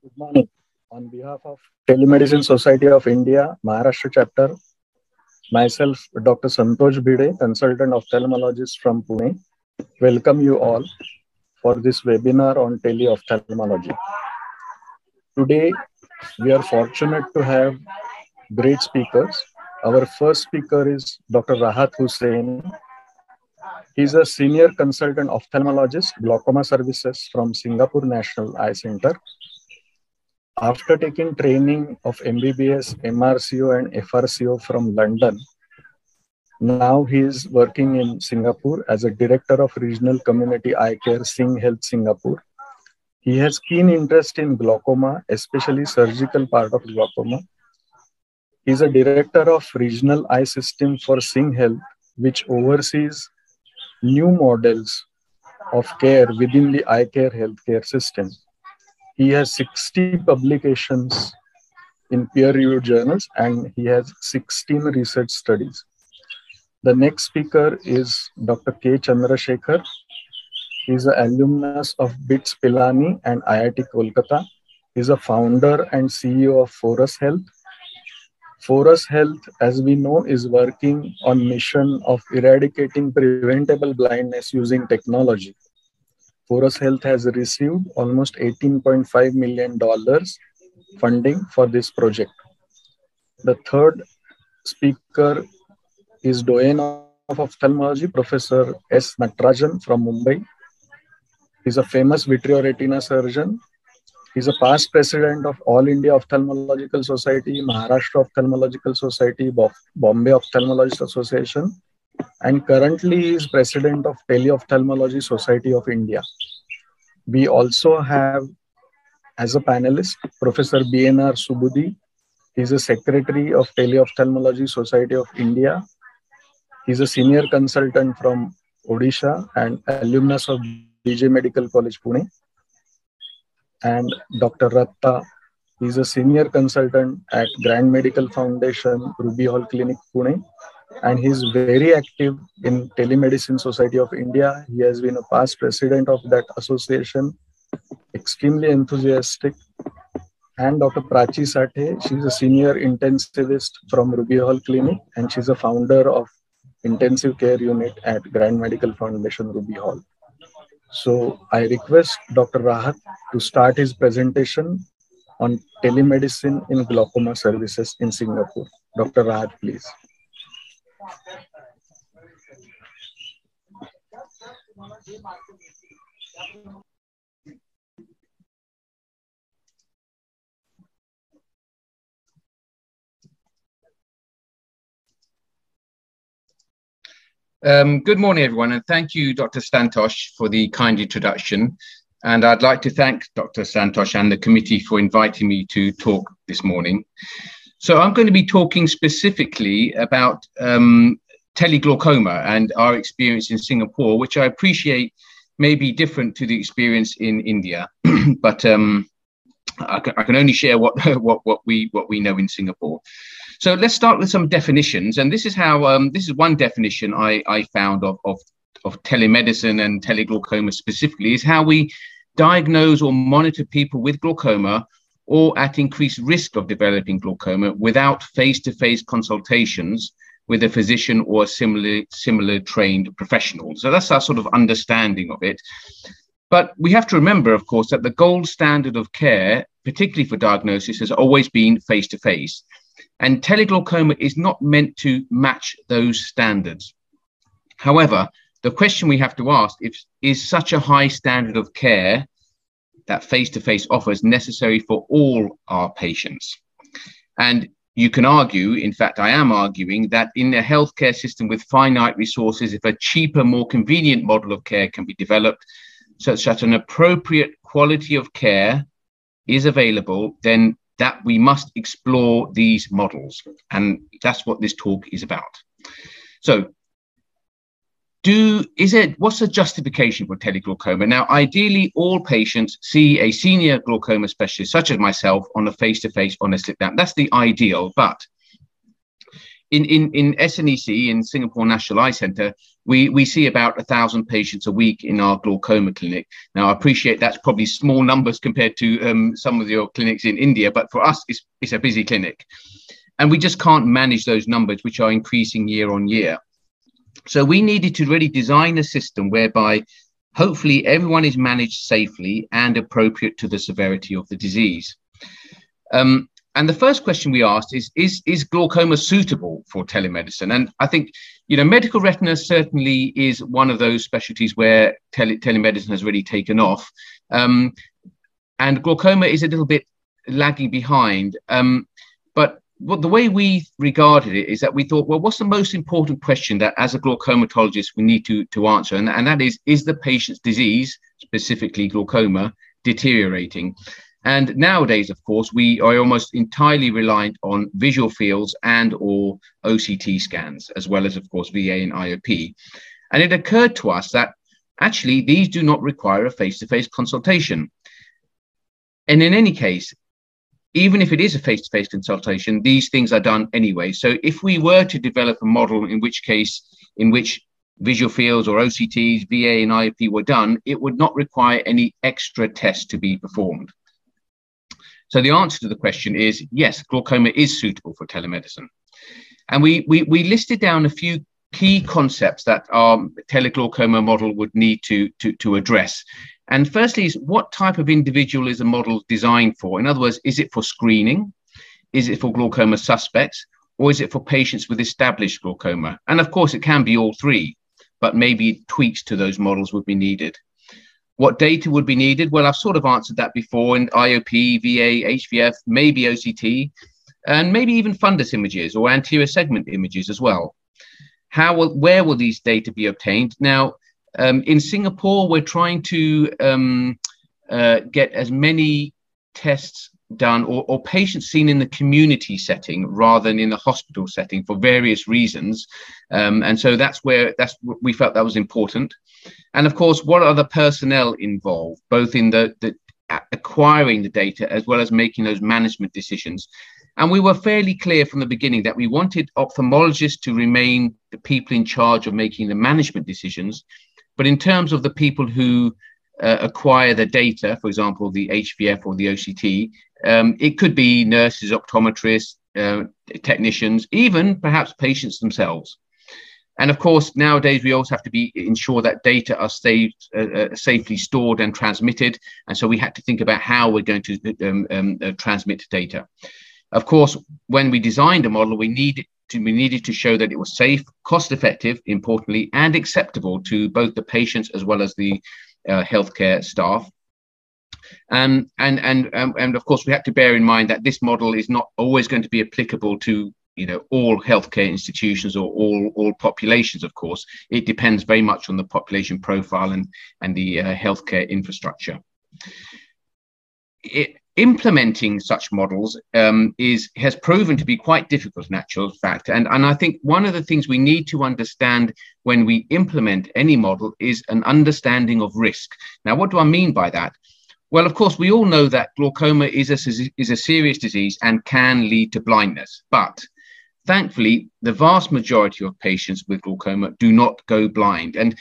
Good morning. On behalf of Telemedicine Society of India, Maharashtra chapter, myself, Dr. Santosh Bhide, consultant of ophthalmologist from Pune, welcome you all for this webinar on teleophthalmology. Today, we are fortunate to have great speakers. Our first speaker is Dr. Rahat Hussain. He's a senior consultant ophthalmologist, glaucoma services from Singapore National Eye Center. After taking training of MBBS, MRCO, and FRCO from London, now he is working in Singapore as a director of regional community eye care, Sing Health Singapore. He has keen interest in glaucoma, especially surgical part of glaucoma. He is a director of regional eye system for Sing Health, which oversees new models of care within the eye care healthcare system. He has 60 publications in peer-reviewed journals and he has 16 research studies. The next speaker is Dr. K. Chandrasekhar. He is an alumnus of BITS Pilani and IIT Kolkata. He is a founder and CEO of Forus Health. Forus Health, as we know, is working on mission of eradicating preventable blindness using technology. Forus Health has received almost $18.5 million funding for this project. The third speaker is Doyen of Ophthalmology, Professor S. Natarajan from Mumbai. He's a famous vitreoretina surgeon. He's a past president of All India Ophthalmological Society, Maharashtra Ophthalmological Society, Bombay Ophthalmologist Association, and currently is president of Teleophthalmology Society of India. We also have, as a panelist, Professor BNR Subudhi. He's a secretary of Teleophthalmology Society of India. He's a senior consultant from Odisha and alumnus of BJ Medical College, Pune. And Dr. Ratta, he's a senior consultant at Grand Medical Foundation, Ruby Hall Clinic, Pune and he's very active in Telemedicine Society of India. He has been a past president of that association, extremely enthusiastic. And Dr. Prachi Sathe, she's a senior intensivist from Ruby Hall Clinic, and she's a founder of intensive care unit at Grand Medical Foundation, Ruby Hall. So I request Dr. Rahat to start his presentation on telemedicine in glaucoma services in Singapore. Dr. Rahat, please. Um, good morning, everyone, and thank you, Dr. Santosh, for the kind introduction. And I'd like to thank Dr. Santosh and the committee for inviting me to talk this morning. So I'm going to be talking specifically about um, teleglaucoma and our experience in Singapore, which I appreciate may be different to the experience in India, but um, I, can, I, can, only share what, what, what, we, what we know in Singapore. So let's start with some definitions. And this is how, um, this is one definition I, I found of, of, of telemedicine and teleglaucoma specifically, is how we diagnose or monitor people with glaucoma or at increased risk of developing glaucoma without face-to-face consultations with a physician or a similarly similar trained professional. So that's our sort of understanding of it. But we have to remember, of course, that the gold standard of care, particularly for diagnosis, has always been face to face. And teleglaucoma is not meant to match those standards. However, the question we have to ask is, is such a high standard of care that face to face offers necessary for all our patients? And you can argue, in fact, I am arguing that in a healthcare system with finite resources, if a cheaper, more convenient model of care can be developed, such that an appropriate quality of care is available, then that we must explore these models. And that's what this talk is about. So do is it what's the justification for teleglaucoma now ideally all patients see a senior glaucoma specialist such as myself on a face-to-face on a slit lamp that's the ideal but in, in, in SNEC, in Singapore National Eye Center, we, we see about a thousand patients a week in our glaucoma clinic. Now, I appreciate that's probably small numbers compared to um, some of your clinics in India, but for us, it's, it's a busy clinic. And we just can't manage those numbers, which are increasing year on year. So we needed to really design a system whereby hopefully everyone is managed safely and appropriate to the severity of the disease. Um, and the first question we asked is, is, is glaucoma suitable for telemedicine? And I think, you know, medical retina certainly is one of those specialties where tele- telemedicine has really taken off. Um, and glaucoma is a little bit lagging behind. Um, but what the way we regarded it is that we thought, well, what's the most important question that as a glaucomatologist we need to, to answer? And, and that is, is the patient's disease, specifically glaucoma, deteriorating? And nowadays, of course, we are almost entirely reliant on visual fields and or OCT scans, as well as, of course, VA and IOP. And it occurred to us that actually these do not require a face-to-face consultation. And in any case, even if it is a face-to-face consultation, these things are done anyway. So if we were to develop a model in which case, in which visual fields or OCTs, VA and IOP were done, it would not require any extra tests to be performed. So the answer to the question is yes, glaucoma is suitable for telemedicine. And we, we, we listed down a few key concepts that our teleglaucoma model would need to, to, to address. And firstly, is what type of individual is a model designed for? In other words, is it for screening? Is it for glaucoma suspects? Or is it for patients with established glaucoma? And of course, it can be all three, but maybe tweaks to those models would be needed. What data would be needed? Well, I've sort of answered that before in IOP, VA, HVF, maybe OCT, and maybe even fundus images or anterior segment images as well. How will, where will these data be obtained? Now, um, in Singapore, we're trying to um, uh, get as many tests done or, or, patients seen in the community setting rather than in the hospital setting for various reasons. Um, and so that's where that's we felt that was important. And of course, what are the personnel involved, both in the, the acquiring the data as well as making those management decisions? And we were fairly clear from the beginning that we wanted ophthalmologists to remain the people in charge of making the management decisions. But in terms of the people who uh, acquire the data, for example, the HVF or the OCT, um, it could be nurses, optometrists, uh, technicians, even perhaps patients themselves. And of course, nowadays we also have to be ensure that data are saved, uh, uh, safely stored and transmitted. And so we had to think about how we're going to um, um, uh, transmit data. Of course, when we designed a model, we needed to, we needed to show that it was safe, cost effective, importantly, and acceptable to both the patients as well as the uh, healthcare staff. Um, and and um, and of course, we have to bear in mind that this model is not always going to be applicable to you know all healthcare institutions or all all populations. Of course, it depends very much on the population profile and and the uh, healthcare infrastructure. It, implementing such models um, is has proven to be quite difficult in actual fact. And and i think one of the things we need to understand when we implement any model is an understanding of risk. Now what do i mean by that? Well of course we all know that glaucoma is a is a serious disease and can lead to blindness. But thankfully the vast majority of patients with glaucoma do not go blind. And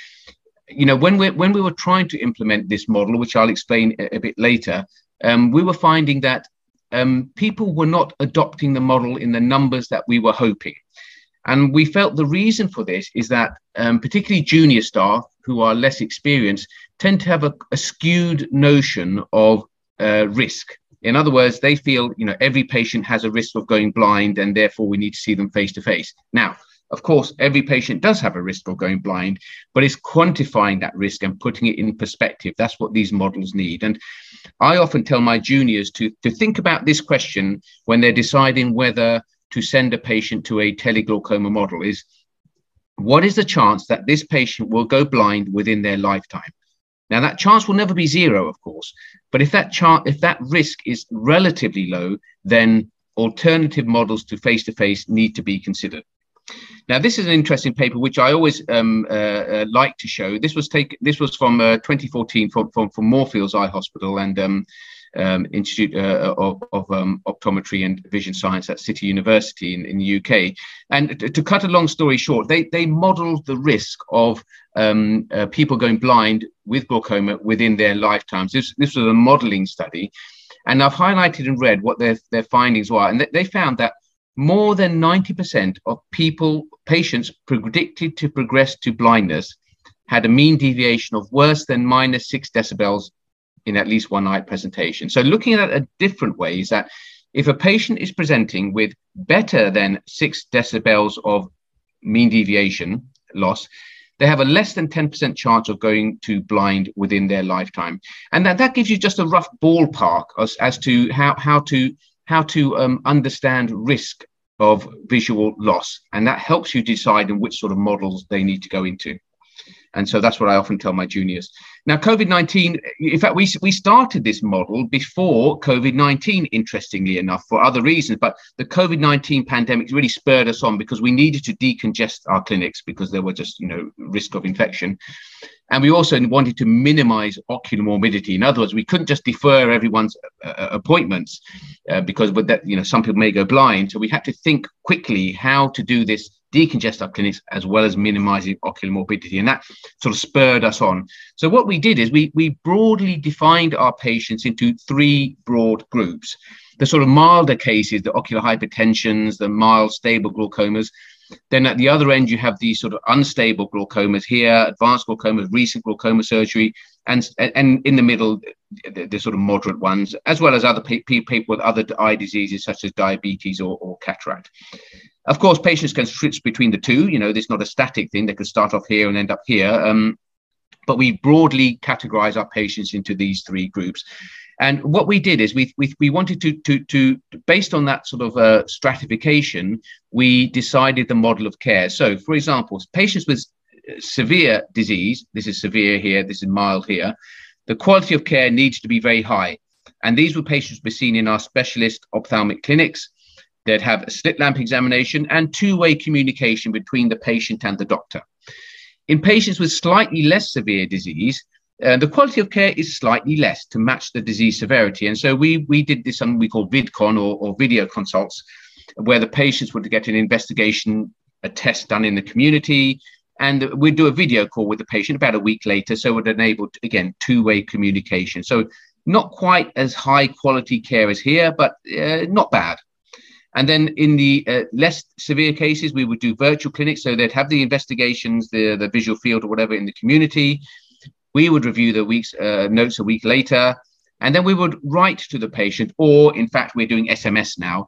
you know when we when we were trying to implement this model which i'll explain a, a bit later um, we were finding that um, people were not adopting the model in the numbers that we were hoping. And we felt the reason for this is that um, particularly junior staff who are less experienced tend to have a, a skewed notion of uh, risk. In other words, they feel you know every patient has a risk of going blind, and therefore we need to see them face to face. Now, of course, every patient does have a risk of going blind, but it's quantifying that risk and putting it in perspective. That's what these models need. And I often tell my juniors to, to think about this question when they're deciding whether to send a patient to a teleglaucoma model is what is the chance that this patient will go blind within their lifetime? Now that chance will never be zero, of course, but if that chance, if that risk is relatively low, then alternative models to face-to-face need to be considered. Now, this is an interesting paper which I always um, uh, uh, like to show. This was taken. This was from uh, 2014 from, from, from Moorfields Eye Hospital, and um, um, Institute uh, of, of um, Optometry and Vision Science at City University in, in the UK. And to, to, cut a long story short, they, they modeled the risk of um, uh, people going blind with glaucoma within their lifetimes. This, this was a modeling study. And I've highlighted in red what their, their findings were. And they found that more than 90% of people, patients predicted to progress to blindness had a mean deviation of worse than minus six decibels in at least one eye presentation. So looking at a different way is that if a patient is presenting with better than six decibels of mean deviation loss, they have a less than 10% chance of going to blind within their lifetime. And that, that gives you just a rough ballpark as, as to how, how to, how to um, understand risk of visual loss. And that helps you decide in which sort of models they need to go into. And so that's what I often tell my juniors. Now, COVID 19, in fact, we, we started this model before COVID 19, interestingly enough, for other reasons. But the COVID 19 pandemic really spurred us on because we needed to decongest our clinics because there were just, you know, risk of infection. And we also wanted to minimize ocular morbidity. In other words, we couldn't just defer everyone's uh, uh appointments uh, because with that, you know, some people may go blind. So we had to think quickly how to do this decongest our clinics as well as minimizing ocular morbidity. And that sort of spurred us on. So what we did is we, we broadly defined our patients into three broad groups. The sort of milder cases, the ocular hypertensions, the mild stable glaucomas. Then at the other end, you have these sort of unstable glaucomas here, advanced glaucomas, recent glaucoma surgery, and, and in the middle, the, the sort of moderate ones, as well as other pe- people with other eye diseases such as diabetes or, or cataract. Of course, patients can switch between the two. You know, this is not a static thing. They could start off here and end up here. Um, but we broadly categorize our patients into these three groups. And what we did is we, we, we wanted to, to, to, based on that sort of uh, stratification, we decided the model of care. So, for example, patients with severe disease, this is severe here, this is mild here, the quality of care needs to be very high. And these were patients we seen in our specialist ophthalmic clinics. They'd have a slit lamp examination and two way communication between the patient and the doctor. In patients with slightly less severe disease, uh, the quality of care is slightly less to match the disease severity. And so we, we did this something we call VidCon or, or video consults, where the patients would get an investigation, a test done in the community, and we'd do a video call with the patient about a week later. So it enabled, again, two way communication. So not quite as high quality care as here, but uh, not bad. And then in the uh, less severe cases, we would do virtual clinics. So they'd have the investigations, the, the visual field or whatever in the community. We would review the week's uh, notes a week later. And then we would write to the patient, or in fact, we're doing SMS now.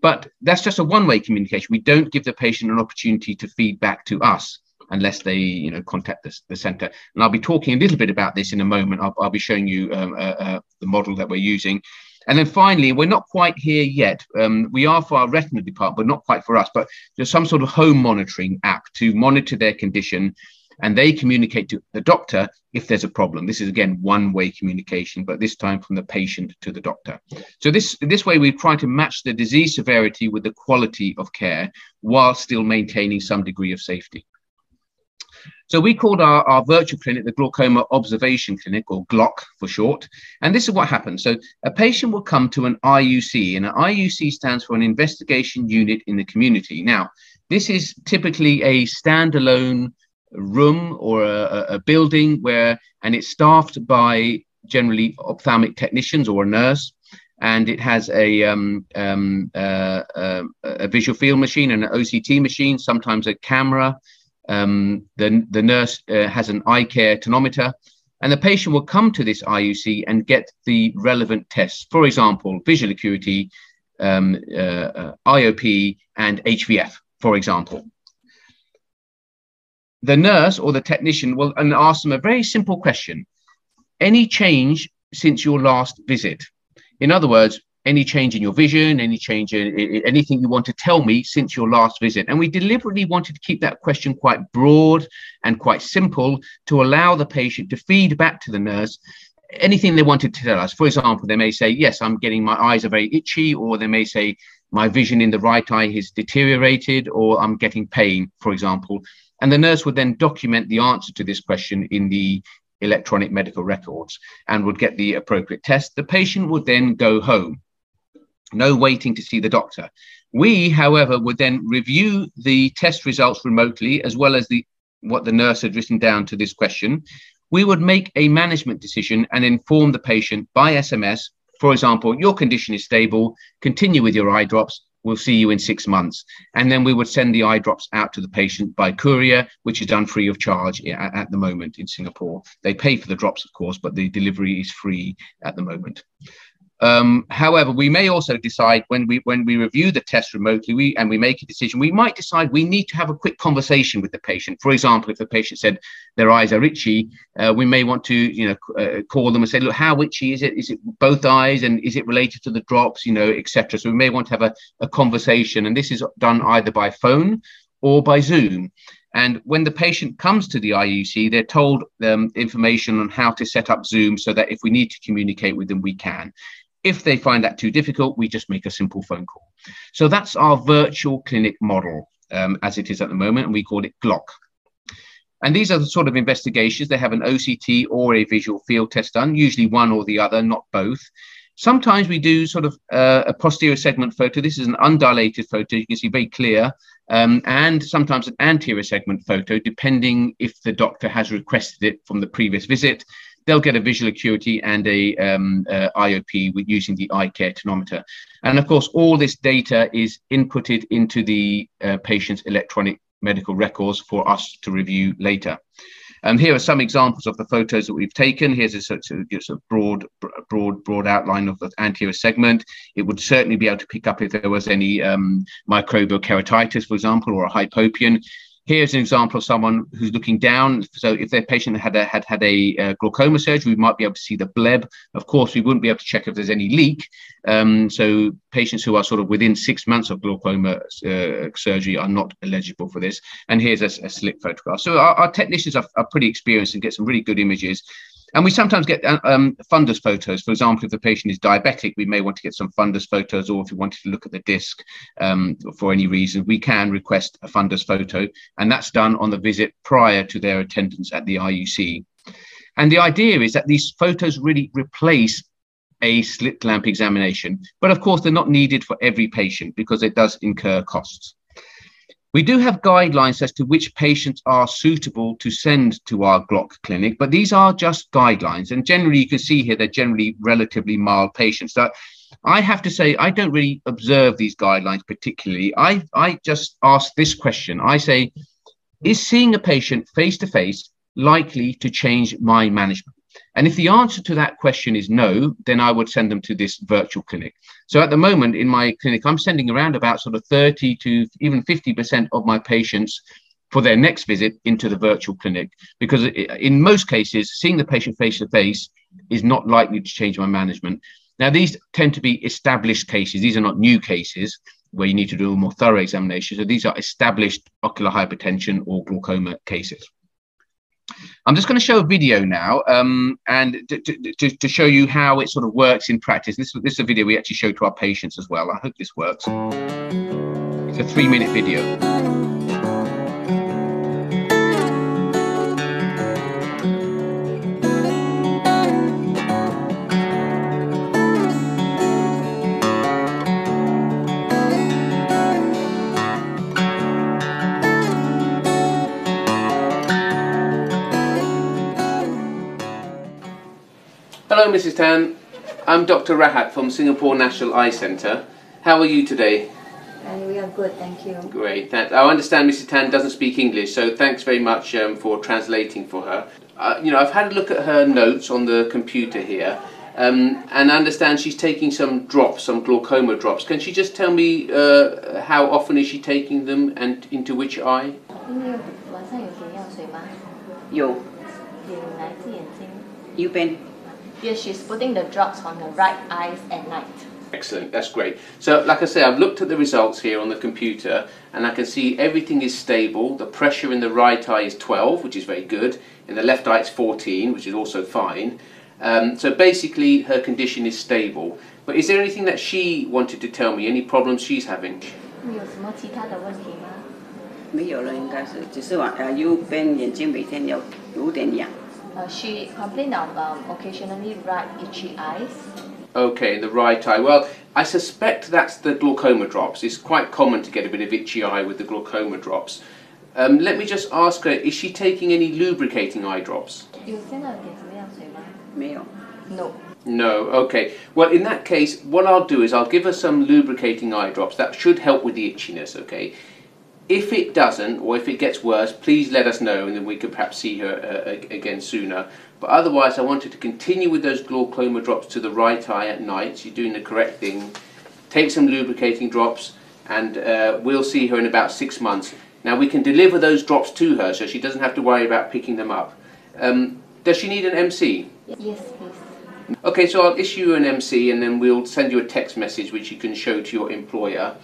But that's just a one way communication. We don't give the patient an opportunity to feed back to us unless they you know contact the, the center and i'll be talking a little bit about this in a moment i'll, I'll be showing you um, uh, uh, the model that we're using and then finally, we're not quite here yet. Um, we are for our retina department, but not quite for us. But there's some sort of home monitoring app to monitor their condition, and they communicate to the doctor if there's a problem. This is again one-way communication, but this time from the patient to the doctor. So this this way we try to match the disease severity with the quality of care while still maintaining some degree of safety. So we called our, our virtual clinic the Glaucoma Observation Clinic, or GLOC for short. And this is what happens. So a patient will come to an IUC, and an IUC stands for an investigation unit in the community. Now, this is typically a standalone room or a, a building where, and it's staffed by generally ophthalmic technicians or a nurse and it has a, um, um, uh, uh, a visual field machine and an OCT machine, sometimes a camera, um, the, the nurse uh, has an iCare tonometer, and the patient will come to this IUC and get the relevant tests. For example, visual acuity, um, uh, uh, IOP, and HVF, for example. The nurse or the technician will and ask them a very simple question. Any change since your last visit? In other words, any change in your vision, any change in anything you want to tell me since your last visit. And we deliberately wanted to keep that question quite broad and quite simple to allow the patient to feed back to the nurse anything they wanted to tell us. For example, they may say, Yes, I'm getting my eyes are very itchy, or they may say, My vision in the right eye has deteriorated, or I'm getting pain, for example. And the nurse would then document the answer to this question in the electronic medical records and would get the appropriate test. The patient would then go home. No waiting to see the doctor. We, however, would then review the test results remotely as well as the what the nurse had written down to this question. We would make a management decision and inform the patient by SMS. For example, your condition is stable, continue with your eye drops, we'll see you in six months. And then we would send the eye drops out to the patient by courier, which is done free of charge at, at, the moment in Singapore. They pay for the drops, of course, but the delivery is free at the moment. Um, however, we may also decide when we when we review the test remotely, we and we make a decision, we might decide we need to have a quick conversation with the patient. For example, if the patient said their eyes are itchy, uh, we may want to you know uh, call them and say, look, how itchy is it? Is it both eyes, and is it related to the drops, you know, etc. So we may want to have a, a conversation, and this is done either by phone or by Zoom. And when the patient comes to the IUC, they're told um, information on how to set up Zoom so that if we need to communicate with them, we can. If they find that too difficult, we just make a simple phone call. So that's our virtual clinic model um, as it is at the moment, and we call it GLOC. And these are the sort of investigations. They have an OCT or a visual field test done, usually one or the other, not both. Sometimes we do sort of uh, a posterior segment photo. This is an undilated photo. You can see very clear. Um, and sometimes an anterior segment photo, depending if the doctor has requested it from the previous visit they'll get a visual acuity and a um, uh, IOP with using the iCare tonometer. And of course, all this data is inputted into the uh, patient's electronic medical records for us to review later. And here are some examples of the photos that we've taken. Here's a, sort of, a broad, broad, broad outline of the anterior segment. It would certainly be able to pick up if there was any um, microbial keratitis, for example, or a hypopyon here's an example of someone who's looking down. So if their patient had a, had had a uh, glaucoma surgery, we might be able to see the bleb. Of course, we wouldn't be able to check if there's any leak. Um, so patients who are sort of within six months of glaucoma uh, surgery are not eligible for this. And here's a, a slip photograph. So our, our technicians are, are pretty experienced and get some really good images. And we sometimes get uh, um, fundus photos. For example, if the patient is diabetic, we may want to get some fundus photos, or if we wanted to look at the disc um, for any reason, we can request a fundus photo, and that's done on the visit prior to their attendance at the IUC. And the idea is that these photos really replace a slit lamp examination. But of course, they're not needed for every patient because it does incur costs. We do have guidelines as to which patients are suitable to send to our GLOC clinic, but these are just guidelines. And generally, you can see here, they're generally relatively mild patients. So I have to say, I don't really observe these guidelines particularly. I, I just ask this question I say, is seeing a patient face to face likely to change my management? And if the answer to that question is no, then I would send them to this virtual clinic. So at the moment in my clinic, I'm sending around about sort of 30 to even 50% of my patients for their next visit into the virtual clinic because in most cases, seeing the patient face to face is not likely to change my management. Now, these tend to be established cases. These are not new cases where you need to do a more thorough examination. So these are established ocular hypertension or glaucoma cases. I'm just going to show a video now um, and to, to, to, show you how it sort of works in practice. This, this is a video we actually show to our patients as well. I hope this works. It's a three minute video. Hello, Mrs. Tan. I'm Dr. Rahat from Singapore National Eye Centre. How are you today? Uh, we are good, thank you. Great. Thanks. I understand Mrs. Tan doesn't speak English, so thanks very much um, for translating for her. Uh, you know, I've had a look at her notes on the computer here, um, and I understand she's taking some drops, some glaucoma drops. Can she just tell me uh, how often is she taking them and into which eye? 有，有哪只眼睛？右边。 Yes, she's putting the drops on the right eyes at night. Excellent, that's great. So, like I say, I've looked at the results here on the computer and I can see everything is stable. The pressure in the right eye is 12, which is very good. In the left eye, it's 14, which is also fine. Um, so, basically, her condition is stable. But is there anything that she wanted to tell me? Any problems she's having? 有什么其他的问题吗？没有了，应该是只是往呃右边眼睛每天有有点痒。 Uh, she complained of um, occasionally right itchy eyes. Okay, the right eye. Well, I suspect that's the glaucoma drops. It's quite common to get a bit of itchy eye with the glaucoma drops. Um, let me just ask her, is she taking any lubricating eye drops? No. No, okay. Well, in that case, what I'll do is I'll give her some lubricating eye drops. That should help with the itchiness, okay? If it doesn't, or if it gets worse, please let us know and then we could perhaps see her uh, again sooner. But otherwise, I wanted to continue with those glaucoma drops to the right eye at night. You're doing the correct thing. Take some lubricating drops and uh, we'll see her in about six months. Now, we can deliver those drops to her so she doesn't have to worry about picking them up. Um, does she need an MC? Yes, please. Okay, so I'll issue you an MC and then we'll send you a text message which you can show to your employer.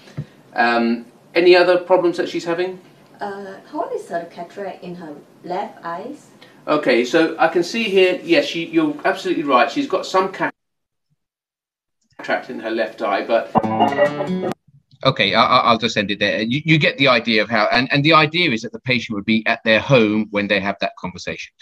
Um, any other problems that she's having? Uh, how is her cataract in her left eyes? Okay, so I can see here, yes, she, you're absolutely right. She's got some cataract in her left eye, but. Okay, I, I'll just end it there. You, you get the idea of how, and, and the idea is that the patient would be at their home when they have that conversation.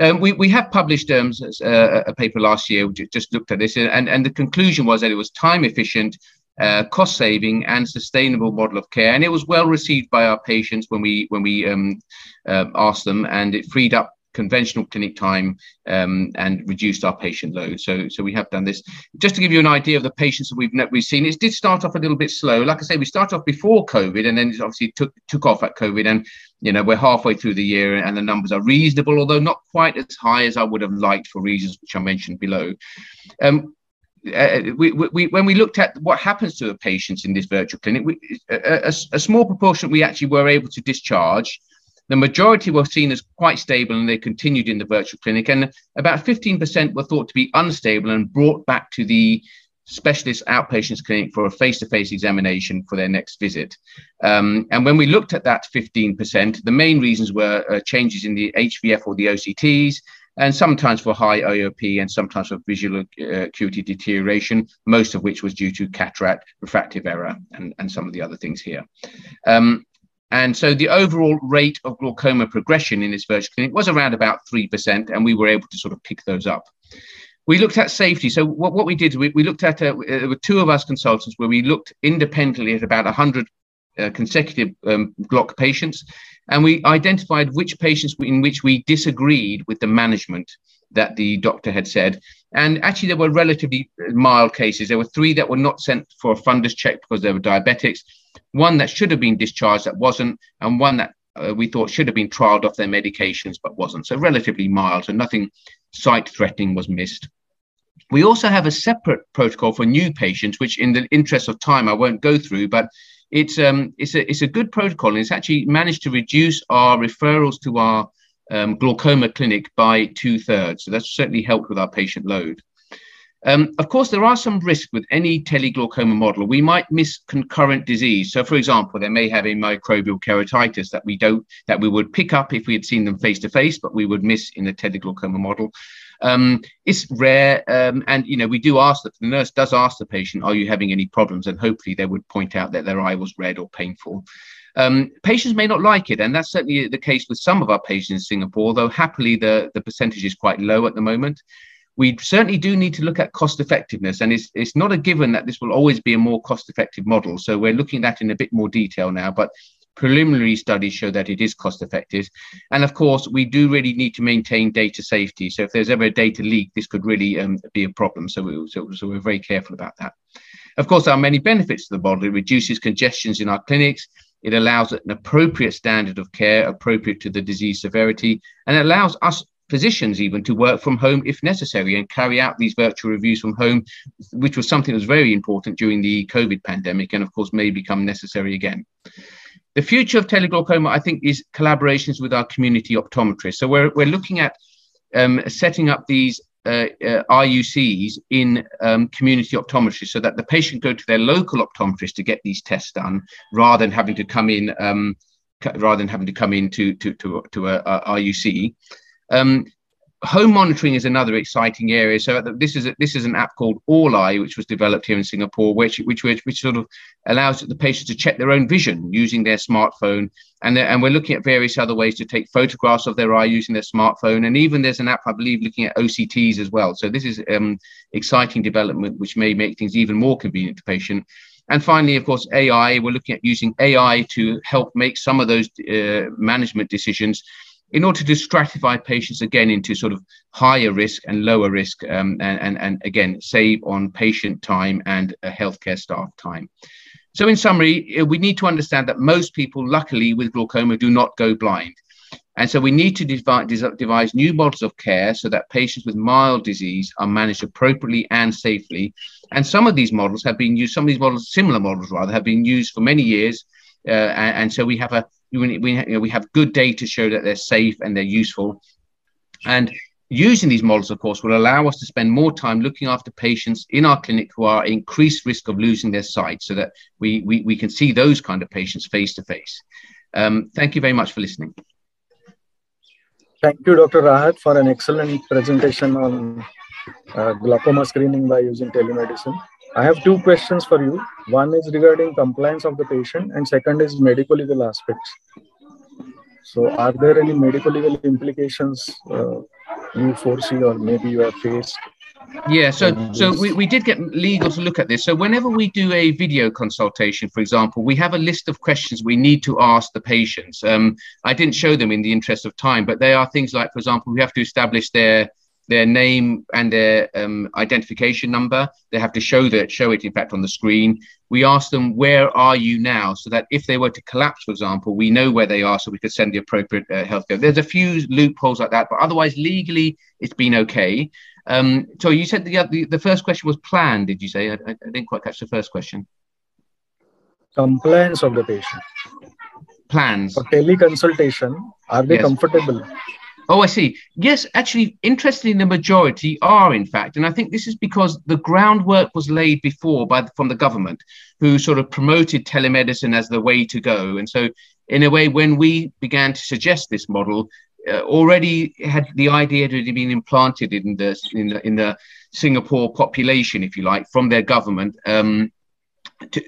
Um, we, we have published um, s- uh, a paper last year, which just looked at this, and, and the conclusion was that it was time efficient, uh, cost saving, and sustainable model of care. And it was well received by our patients when we when we um, uh, asked them, and it freed up conventional clinic time um, and reduced our patient load. So, so we have done this. Just to give you an idea of the patients that we've we've seen, it did start off a little bit slow. Like I say, we started off before COVID, and then it obviously took took off at COVID, and you know we're halfway through the year, and the numbers are reasonable, although not quite as high as I would have liked for reasons which I mentioned below. Um, uh, we, we, when we looked at what happens to the patients in this virtual clinic, we, a, a, a small proportion we actually were able to discharge. The majority were seen as quite stable and they continued in the virtual clinic. And about 15% were thought to be unstable and brought back to the specialist outpatients clinic for a face-to-face examination for their next visit. Um, and when we looked at that 15%, the main reasons were uh, changes in the HVF or the OCTs, and sometimes for high IOP and sometimes for visual uh, acuity deterioration, most of which was due to cataract, refractive error, and, and some of the other things here. Um, and so the overall rate of glaucoma progression in this virtual clinic was around about 3%, and we were able to sort of pick those up. We looked at safety. So what, what we did, we, we looked at, uh, there were two of us consultants where we looked independently at about 100 uh, consecutive um, GLOC patients, and we identified which patients in which we disagreed with the management that the doctor had said. And actually, there were relatively mild cases. There were three that were not sent for a fundus check because they were diabetics, one that should have been discharged that wasn't, and one that uh, we thought should have been trialed off their medications but wasn't. So relatively mild, so nothing sight threatening was missed. We also have a separate protocol for new patients, which, in the interest of time, I won't go through, but it's um it's a it's a good protocol and it's actually managed to reduce our referrals to our um, glaucoma clinic by two thirds. So that's certainly helped with our patient load. Um, of course, there are some risks with any teleglaucoma model. We might miss concurrent disease. So, for example, they may have a microbial keratitis that we don't that we would pick up if we had seen them face to face, but we would miss in the teleglaucoma model. Um, it's rare, um, and you know we do ask the, the nurse does ask the patient, "Are you having any problems?" And hopefully they would point out that their eye was red or painful. Um, patients may not like it, and that's certainly the case with some of our patients in Singapore. Though happily the the percentage is quite low at the moment. We certainly do need to look at cost effectiveness, and it's it's not a given that this will always be a more cost effective model. So we're looking at that in a bit more detail now, but preliminary studies show that it is cost effective. And of course, we do really need to maintain data safety. So if there's ever a data leak, this could really um, be a problem. So, we, so, so we're very careful about that. Of course, there are many benefits to the model. It reduces congestions in our clinics. It allows an appropriate standard of care appropriate to the disease severity, and it allows us physicians even to work from home if necessary and carry out these virtual reviews from home, which was something that was very important during the COVID pandemic, and of course may become necessary again. The future of teleglaucoma, I think, is collaborations with our community optometrists. So we're, we're looking at um, setting up these uh, uh, IUCs in um, community optometry so that the patient go to their local optometrist to get these tests done rather than having to come in um, rather than having to come in to to to, to a, a IUC. Um, home monitoring is another exciting area. So this is a, this is an app called All Eye, which was developed here in Singapore, which which which, sort of allows the patient to check their own vision using their smartphone. And and we're looking at various other ways to take photographs of their eye using their smartphone. And even there's an app, I believe, looking at OCTs as well. So this is um, exciting development, which may make things even more convenient to patient. And finally, of course, AI. We're looking at using AI to help make some of those uh, management decisions in order to stratify patients again into sort of higher risk and lower risk, um, and, and, and again, save on patient time and healthcare staff time. So, in summary, uh, we need to understand that most people, luckily, with glaucoma do not go blind. And so we need to devise, devise new models of care so that patients with mild disease are managed appropriately and safely. And some of these models have been used, some of these models, similar models rather, have been used for many years. Uh, and, and, so we have a we, we, you know, we have good data to show that they're safe and they're useful. And using these models, of course, will allow us to spend more time looking after patients in our clinic who are increased risk of losing their sight so that we, we, we can see those kind of patients face to face. Um, thank you very much for listening. Thank you, Dr. Rahat, for an excellent presentation on uh, glaucoma screening by using telemedicine. I have two questions for you. One is regarding compliance of the patient, and second is medical legal aspects. So, are there any medical legal implications uh, you foresee, or maybe you have faced? Yeah, so so we, we did get legal to look at this. So whenever we do a video consultation, for example, we have a list of questions we need to ask the patients. Um, I didn't show them in the interest of time, but they are things like, for example, we have to establish their their name and their um, identification number. They have to show that show it in fact on the screen. We ask them where are you now, so that if they were to collapse, for example, we know where they are, so we could send the appropriate uh, healthcare. There's a few loopholes like that, but otherwise legally it's been okay. Um, so you said the, the, the first question was planned. Did you say? I, I didn't quite catch the first question. Compliance of the patient. Plans. For teleconsultation, are they yes. comfortable? Oh, I see. Yes, actually, interestingly, the majority are, in fact, and I think this is because the groundwork was laid before by the, from the government, who sort of promoted telemedicine as the way to go. And so, in a way, when we began to suggest this model, uh, already had the idea had already been implanted in the in the in the Singapore population, if you like, from their government. Um,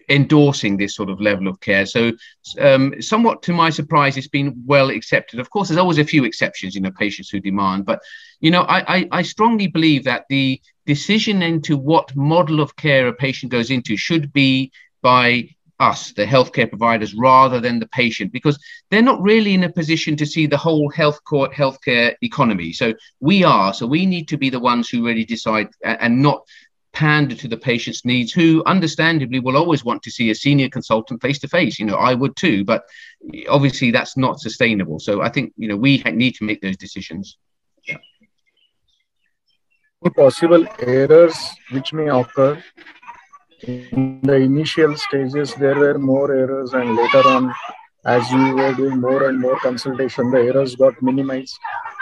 endorsing this sort of level of care. So, um, somewhat to my surprise, it's been well accepted. Of course, there's always a few exceptions, you know, patients who demand, but you know, I, I, I strongly believe that the decision into what model of care a patient goes into should be by us, the healthcare providers, rather than the patient, because they're not really in a position to see the whole health court healthcare economy. So we are. So we need to be the ones who really decide and not pander to the patient's needs, who understandably will always want to see a senior consultant face to face. You know, I would too, but obviously that's not sustainable. So I think you know we need to make those decisions. Yeah. Possible errors which may occur in the initial stages. There were more errors, and later on, as you were doing more and more consultation, the errors got minimized.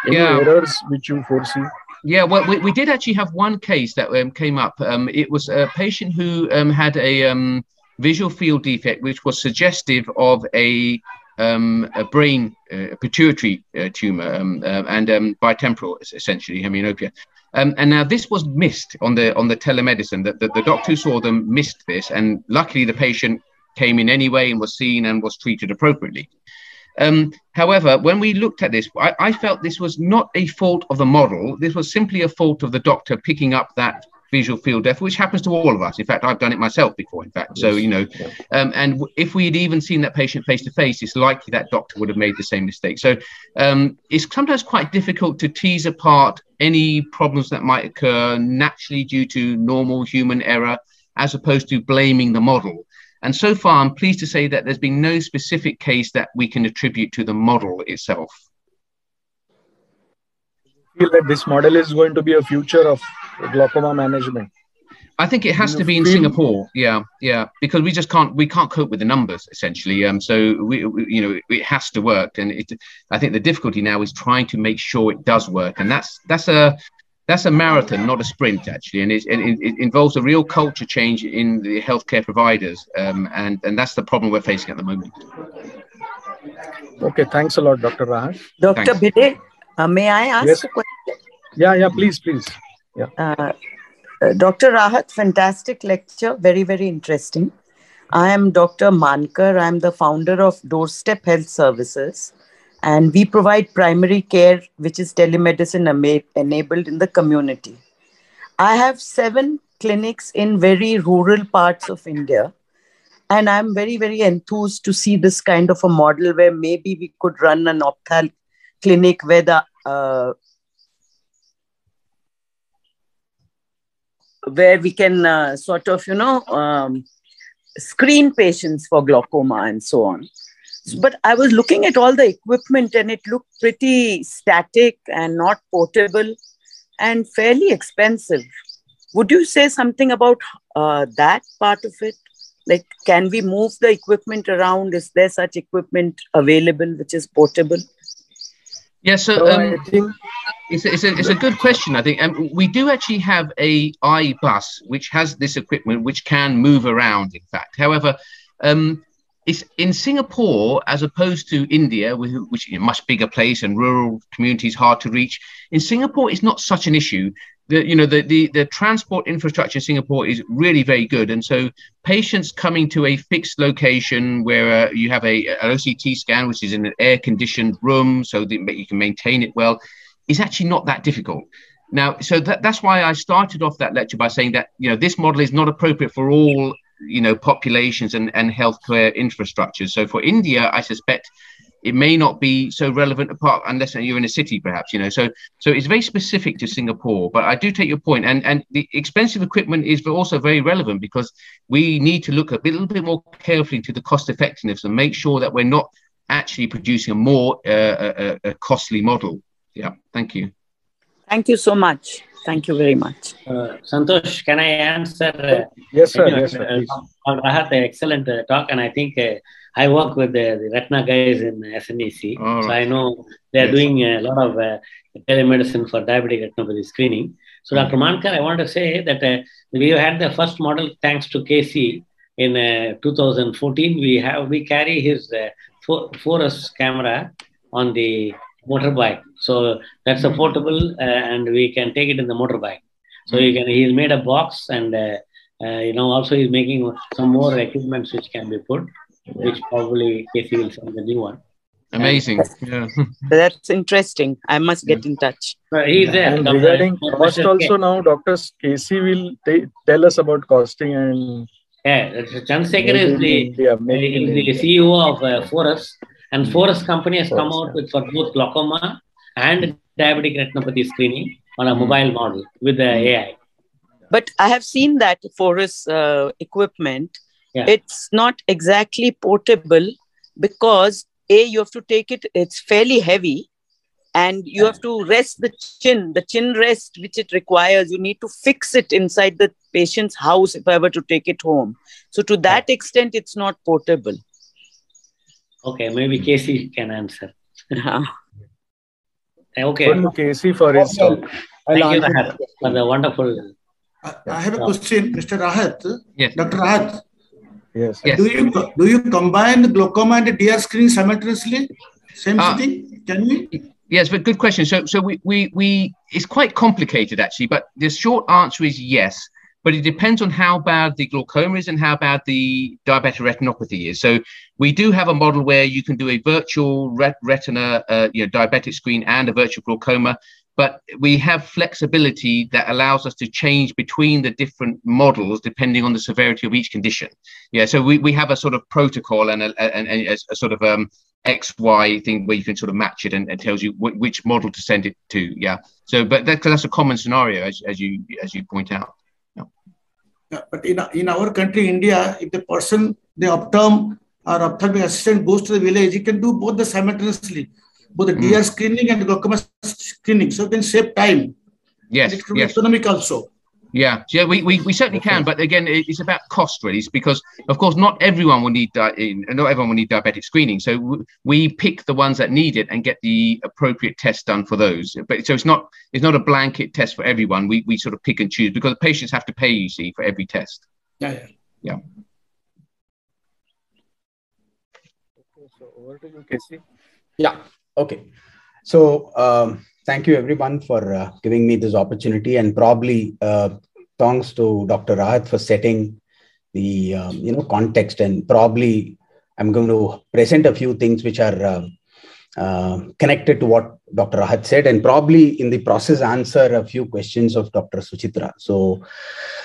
Any yeah. errors which you foresee? Yeah, well, we, we did actually have one case that um, came up. Um, it was a patient who um, had a um, visual field defect, which was suggestive of a, um, a brain uh, pituitary uh, tumor um, uh, and bitemporal, essentially, hemianopia. and now this was missed on the on the telemedicine. That the, the doctor who saw them missed this, and luckily the patient came in anyway and was seen and was treated appropriately. Um, however, when we looked at this, I, I, felt this was not a fault of the model. This was simply a fault of the doctor picking up that visual field depth, which happens to all of us. In fact, I've done it myself before. In fact, so you know, um, and if we had even seen that patient face to face, it's likely that doctor would have made the same mistake. So um, it's sometimes quite difficult to tease apart any problems that might occur naturally due to normal human error, as opposed to blaming the model. And so far, I'm pleased to say that there's been no specific case that we can attribute to the model itself. Feel that this model is going to be a future of glaucoma management. I think it has to be in Singapore. Yeah, yeah, because we just can't we can't cope with the numbers essentially. Um, so we, we, you know it has to work, and it. I think the difficulty now is trying to make sure it does work, and that's that's a that's a marathon, not a sprint, actually, and it, it, it involves a real culture change in the healthcare providers, um, and and that's the problem we're facing at the moment. Okay, thanks a lot, Dr. Rahat. Dr. Bhide, uh, may I ask yes. a question? Yeah, yeah, please, please. Yeah. Uh, uh, Dr. Rahat, fantastic lecture, very, very interesting. I am Dr. Mankar. I'm the founder of Doorstep Health Services, and we provide primary care, which is telemedicine enabled in the community. I have seven clinics in very rural parts of India, and I'm very, very enthused to see this kind of a model where maybe we could run an opthal clinic where the uh, where we can uh, sort of, you know, um, screen patients for glaucoma and so on. But I was looking at all the equipment and it looked pretty static and not portable and fairly expensive. Would you say something about uh, that part of it? Like, can we move the equipment around? Is there such equipment available which is portable? Yeah, so, um, I think it's a, it's, a, it's a good question, I think. Um, we do actually have a iBus which has this equipment which can move around, in fact. However, um, it's in Singapore, as opposed to India, which is a much bigger place and rural communities hard to reach. In Singapore, it's not such an issue. The, you know the, the the transport infrastructure in Singapore is really very good, and so patients coming to a fixed location where uh, you have a an OCT scan, which is in an air conditioned room, so that you can maintain it well, is actually not that difficult. Now, so that, that's why I started off that lecture by saying that you know this model is not appropriate for all you know populations and and healthcare infrastructures. So for India, I suspect it may not be so relevant apart unless you're in a city perhaps you know so so it's very specific to singapore but i do take your point and and the expensive equipment is also very relevant because we need to look a little bit more carefully to the cost effectiveness and make sure that we're not actually producing a more uh, a, a costly model yeah, thank you. Thank you so much. Thank you very much. Uh, Santosh, can I answer? Uh, yes, sir. Yes, sir. Uh, I had an excellent uh, talk, and I think uh, I work with the, the Retina guys in SNEC. Oh, so I know they're yes. doing a lot of uh, telemedicine for diabetic retinopathy screening. So, mm-hmm. Dr. Mankar, I want to say that we had the first model thanks to KC in 2014. We have we carry his uh, Forus camera on the motorbike. So that's a portable, uh, and we can take it in the motorbike. So you can. He's made a box, and uh, uh, you know also he's making some more equipments which can be put, which probably KC will send the new one. Amazing. yeah. That's interesting. I must get in touch. Uh, he's there. And regarding cost also now, Dr. KC will tell us about costing and. Yeah, Chandrasekhar is the, India, the CEO of uh, Forus, and Forus company has come out with for both glaucoma and diabetic retinopathy screening on a hmm. mobile model with the hmm. AI. But I have seen that Forus uh, equipment. Yeah. It's not exactly portable because a you have to take it. It's fairly heavy, and you have to rest the chin. The chin rest which it requires, you need to fix it inside the patient's house if I were to take it home. So to that extent, it's not portable. Okay, maybe KC can answer. okay. KC for his talk. Thank you for the wonderful. I, I have a question, Mr. Rahat. Yes. Dr. Rahat. Yes. Do you do you combine the glaucoma and the DR screen simultaneously? Same uh, thing? Can we? Yes, but good question. So so we we we it's quite complicated actually, but the short answer is yes but it depends on how bad the glaucoma is and how bad the diabetic retinopathy is. So we do have a model where you can do a virtual ret- retina, uh, you know, diabetic screen and a virtual glaucoma, but we have flexibility that allows us to change between the different models depending on the severity of each condition. Yeah, so we, we have a sort of protocol and a, and, a, a sort of um, X Y thing where you can sort of match it and, tells you wh- which model to send it to. Yeah. So, but that, that's a common scenario as, as you as you point out. Yeah, but in, in our country, India, if the person, the optom or ophthalmic assistant goes to the village, he can do both the simultaneously, both the mm. DR screening and the glaucoma screening. So it can save time. Yes. And it yes. economic also. Yeah, yeah, we, we, we certainly can, but again, it's about cost really, it's because of course not everyone will need di- not everyone will need diabetic screening. So w- we pick the ones that need it and get the appropriate test done for those. But so it's not it's not a blanket test for everyone. We we sort of pick and choose because the patients have to pay, you see, for every test. Yeah, yeah, yeah. Okay, so over to you, KC. Yeah. Okay. So um, thank you everyone for uh, giving me this opportunity and probably uh, thanks to Dr. Rahat for setting the um, you know context and probably I'm going to present a few things which are uh, uh, connected to what Dr. Rahat said, and probably in the process answer a few questions of Dr. Suchitra. So,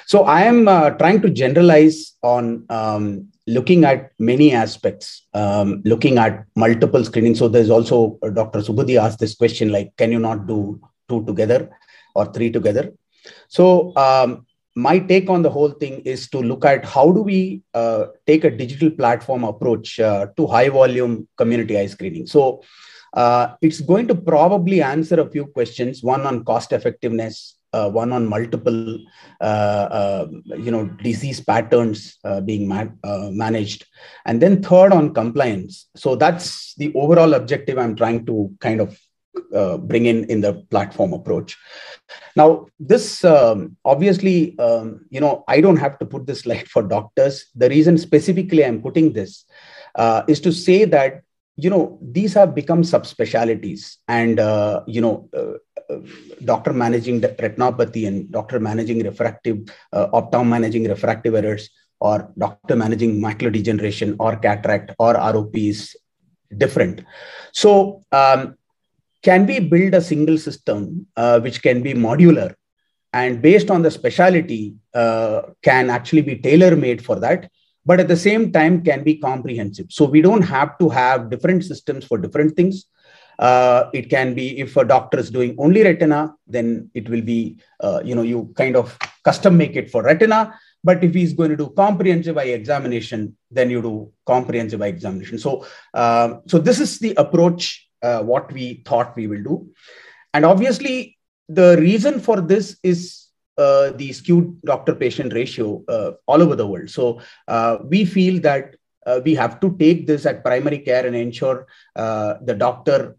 so I am uh, trying to generalize on um, looking at many aspects, um, looking at multiple screening. So there's also uh, Dr. Subudhi asked this question like, can you not do two together or three together? So um, my take on the whole thing is to look at how do we uh, take a digital platform approach uh, to high volume community eye screening. So uh, it's going to probably answer a few questions one on cost effectiveness uh, one on multiple uh, uh, you know disease patterns being ma- managed and then third on compliance. So that's the overall objective i'm trying to kind of uh, bring in in the platform approach. Now, this um, obviously, um, you know, I don't have to put this slide for doctors. The reason specifically I'm putting this uh, is to say that you know these have become subspecialties, and uh, you know, uh, uh, doctor managing retinopathy and doctor managing refractive, uh, optom managing refractive errors, or doctor managing macular degeneration or cataract or ROP is different. So um, can we build a single system uh, which can be modular? And based on the specialty uh, can actually be tailor made for that. But at the same time can be comprehensive. So we don't have to have different systems for different things. Uh, it can be if a doctor is doing only retina then it will be uh, you know you kind of custom make it for retina. But if he's going to do comprehensive eye examination then you do comprehensive eye examination. So uh, so this is the approach uh, what we thought we will do. And obviously, the reason for this is uh, the skewed doctor patient ratio uh, all over the world. So uh, we feel that uh, we have to take this at primary care and ensure uh, the doctor,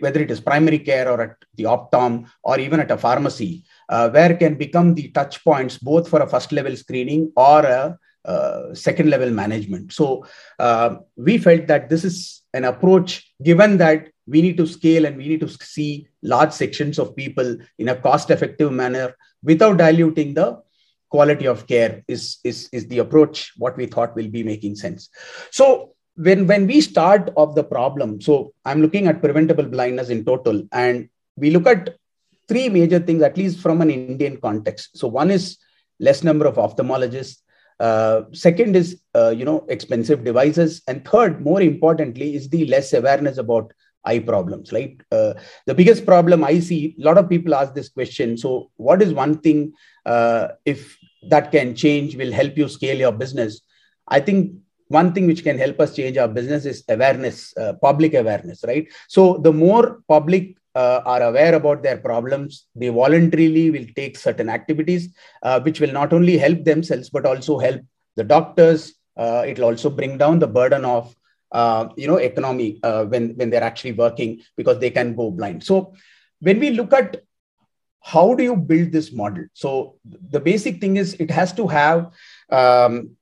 whether it is primary care or at the optom or even at a pharmacy, where can become the touch points both for a first level screening or a uh, second level management. So uh, we felt that this is an approach given that we need to scale and we need to see large sections of people in a cost effective manner without diluting the quality of care is, is, is the approach what we thought will be making sense. So when, when we start of the problem, so I'm looking at preventable blindness in total, and we look at three major things, at least from an Indian context. So one is less number of ophthalmologists uh, second is, uh, you know, expensive devices. And third, more importantly, is the less awareness about eye problems, right? Uh, the biggest problem I see, a lot of people ask this question. So what is one thing, uh, if that can change, will help you scale your business? I think one thing which can help us change our business is awareness, uh, public awareness, right? So the more public uh, are aware about their problems, they voluntarily will take certain activities, uh, which will not only help themselves, but also help the doctors. Uh, it will also bring down the burden of uh, you know economy uh, when when they're actually working because they can go blind. So when we look at how do you build this model? So the basic thing is it has to have um,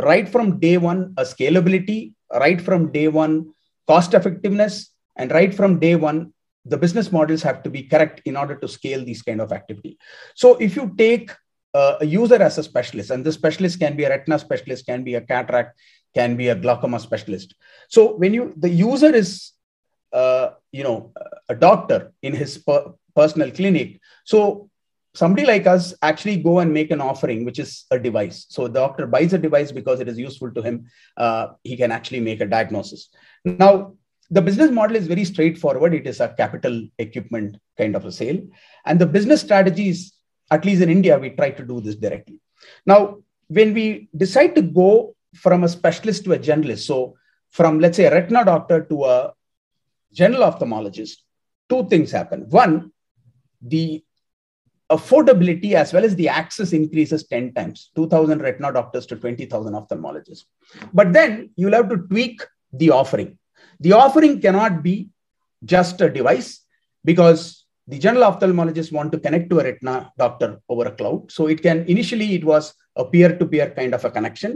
right from day one a scalability, right from day one cost effectiveness, and right from day one the business models have to be correct in order to scale these kind of activity. So if you take uh, a user as a specialist, and the specialist can be a retina specialist, can be a cataract, can be a glaucoma specialist. So when you the user is uh, you know a doctor in his per- personal clinic, so somebody like us actually go and make an offering which is a device so the doctor buys a device because it is useful to him uh, he can actually make a diagnosis now the business model is very straightforward. It is a capital equipment kind of a sale. And the business strategies, at least in India, we try to do this directly. Now, when we decide to go from a specialist to a generalist, so from let's say a retina doctor to a general ophthalmologist, two things happen. One, the affordability as well as the access increases 10 times 2000 retina doctors to 20000 ophthalmologists but then you'll have to tweak the offering the offering cannot be just a device because the general ophthalmologist want to connect to a retina doctor over a cloud. So it can initially it was a peer-to-peer kind of a connection.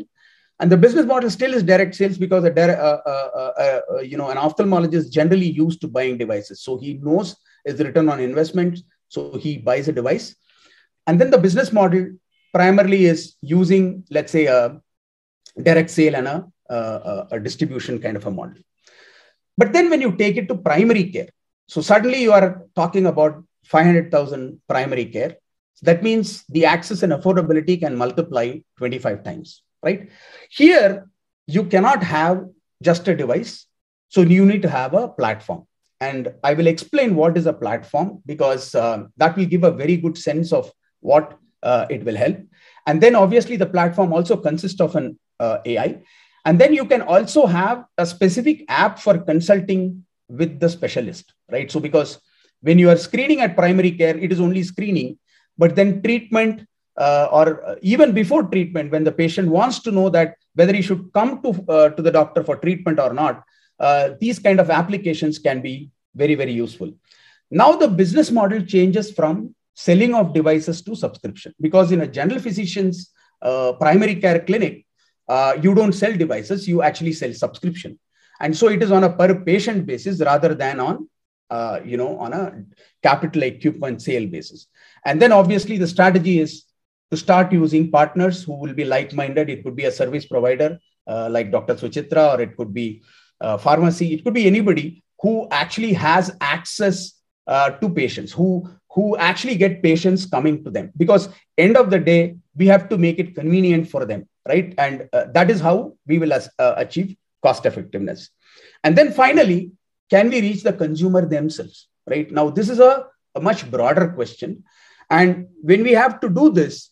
and the business model still is direct sales because a uh, uh, uh, you know an ophthalmologist generally used to buying devices so he knows his return on investment so he buys a device and then the business model primarily is using let's say a direct sale and a, a, a distribution kind of a model but then when you take it to primary care so suddenly you are talking about 500000 primary care that means the access and affordability can multiply 25 times right? Here, you cannot have just a device. So you need to have a platform. And I will explain what is a platform because uh, that will give a very good sense of what uh, it will help. And then obviously the platform also consists of an uh, AI. And then you can also have a specific app for consulting with the specialist, right? So because when you are screening at primary care, it is only screening, but then treatment uh, or even before treatment, when the patient wants to know that whether he should come to, uh, to the doctor for treatment or not, uh, these kind of applications can be very, very useful. Now the business model changes from selling of devices to subscription because in a general physician's uh, primary care clinic, uh, you don't sell devices, you actually sell subscription. And so it is on a per patient basis rather than on, uh, you know, on a capital equipment sale basis. And then obviously the strategy is to start using partners who will be like-minded. It could be a service provider uh, like Dr. Suchitra, or it could be a pharmacy. It could be anybody who actually has access uh, to patients, who who actually get patients coming to them. Because end of the day, we have to make it convenient for them, right? And uh, that is how we will as, uh, achieve cost effectiveness. And then finally, can we reach the consumer themselves, right? Now, this is a, a much broader question. And when we have to do this,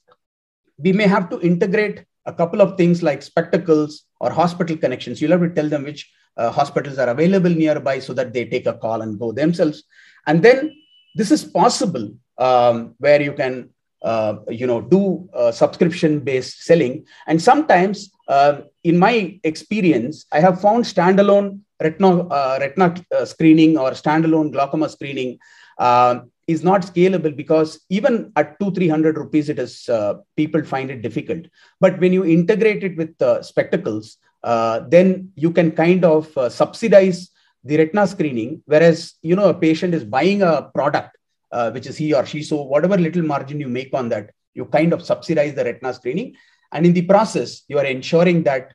we may have to integrate a couple of things like spectacles or hospital connections. You'll have to tell them which uh, hospitals are available nearby so that they take a call and go themselves. And then this is possible um, where you can, uh, you know, do uh, subscription-based selling. And sometimes, um, in my experience, I have found standalone retina, uh, retina uh, screening or standalone glaucoma screening um, is not scalable because even at two, 300 rupees, it is, uh, people find it difficult. But when you integrate it with uh, spectacles, uh, then you can kind of uh, subsidize the retina screening. Whereas, you know, a patient is buying a product, uh, which is he or she. So whatever little margin you make on that, you kind of subsidize the retina screening. And in the process, you are ensuring that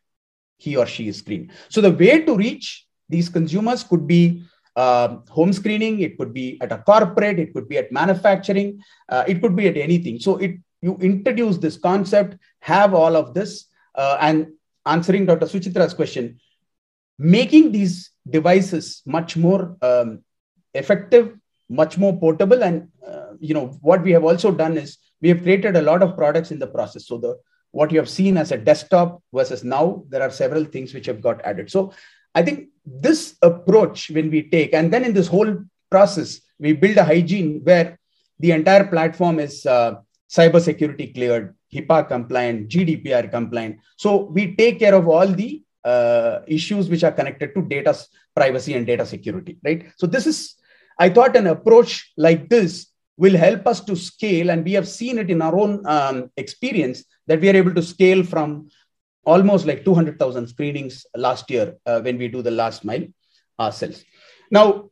he or she is screened. So the way to reach these consumers could be uh, home screening, it could be at a corporate, it could be at manufacturing, uh, it could be at anything. So it you introduce this concept, have all of this, uh, and answering Dr. Suchitra's question, making these devices much more um, effective, much more portable, and uh, you know what we have also done is we have created a lot of products in the process. So the what you have seen as a desktop versus now, there are several things which have got added. So I think this approach, when we take, and then in this whole process, we build a hygiene where the entire platform is uh, cybersecurity cleared, HIPAA compliant, GDPR compliant. So we take care of all the uh, issues which are connected to data privacy and data security, right? So this is, I thought, an approach like this will help us to scale, and we have seen it in our own um, experience that we are able to scale from almost like 200,000 screenings last year uh, when we do the last mile ourselves. Now,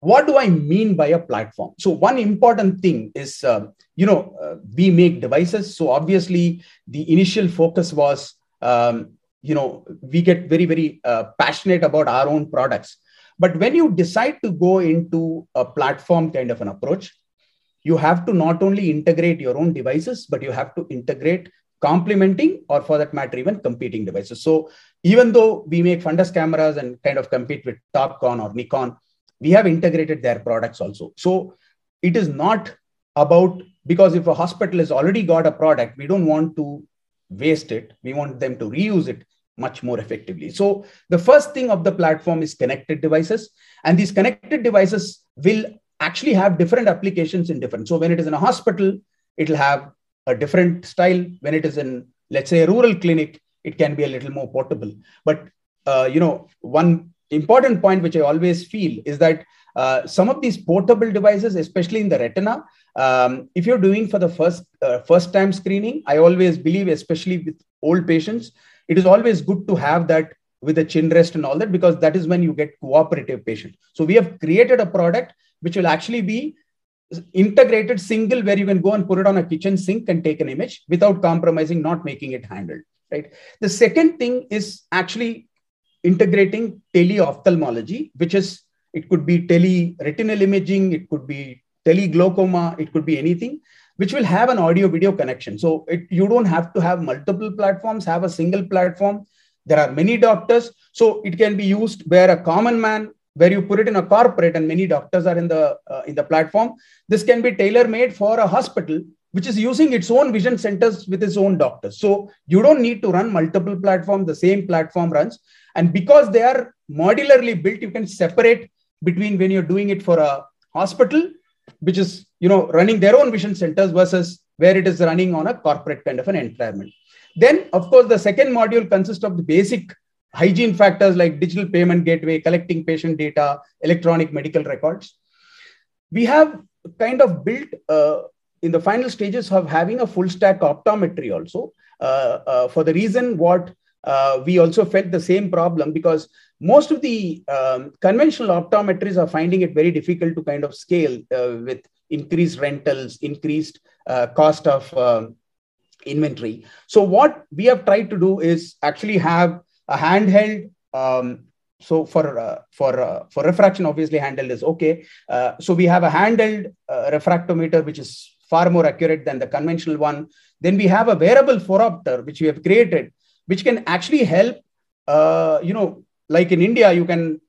what do I mean by a platform? So one important thing is, uh, you know, uh, we make devices. So obviously the initial focus was, um, you know, we get very, very uh, passionate about our own products. But when you decide to go into a platform kind of an approach, you have to not only integrate your own devices, but you have to integrate complementing or for that matter even competing devices. So even though we make fundus cameras and kind of compete with topcon or nikon we have integrated their products also. So it is not about because if a hospital has already got a product we don't want to waste it. We want them to reuse it much more effectively so the first thing of the platform is connected devices and these connected devices will actually have different applications in different so when it is in a hospital it'll have a different style. When it is in, let's say, a rural clinic, it can be a little more portable. But uh, you know, one important point which I always feel is that uh, some of these portable devices, especially in the retina, um, if you're doing for the first uh, first time screening, I always believe, especially with old patients, it is always good to have that with a chin rest and all that because that is when you get cooperative patient. So we have created a product which will actually be integrated single where you can go and put it on a kitchen sink and take an image without compromising, not making it handled. Right. The second thing is actually integrating teleophthalmology, which is it could be tele retinal imaging, it could be tele glaucoma it could be anything, which will have an audio video connection. So it, you don't have to have multiple platforms, have a single platform. There are many doctors. So it can be used where a common man, where you put it in a corporate and many doctors are in the, uh, in the platform. This can be tailor made for a hospital, which is using its own vision centers with its own doctors. So you don't need to run multiple platforms. The same platform runs. And because they are modularly built, you can separate between when you're doing it for a hospital which is you know running their own vision centers versus where it is running on a corporate kind of an environment. Then of course the second module consists of the basic hygiene factors like digital payment gateway collecting patient data electronic medical records. We have kind of built uh, in the final stages of having a full stack optometry also uh, uh, for the reason what uh, we also felt the same problem because most of the um, conventional optometrists are finding it very difficult to kind of scale uh, with increased rentals, increased uh, cost of um, inventory. So what we have tried to do is actually have a handheld. Um, so for uh, for uh, for refraction, obviously handheld is okay. Uh, so we have a handheld refractometer which is far more accurate than the conventional one. Then we have a wearable phoropter which we have created, which can actually help you know like in India, you can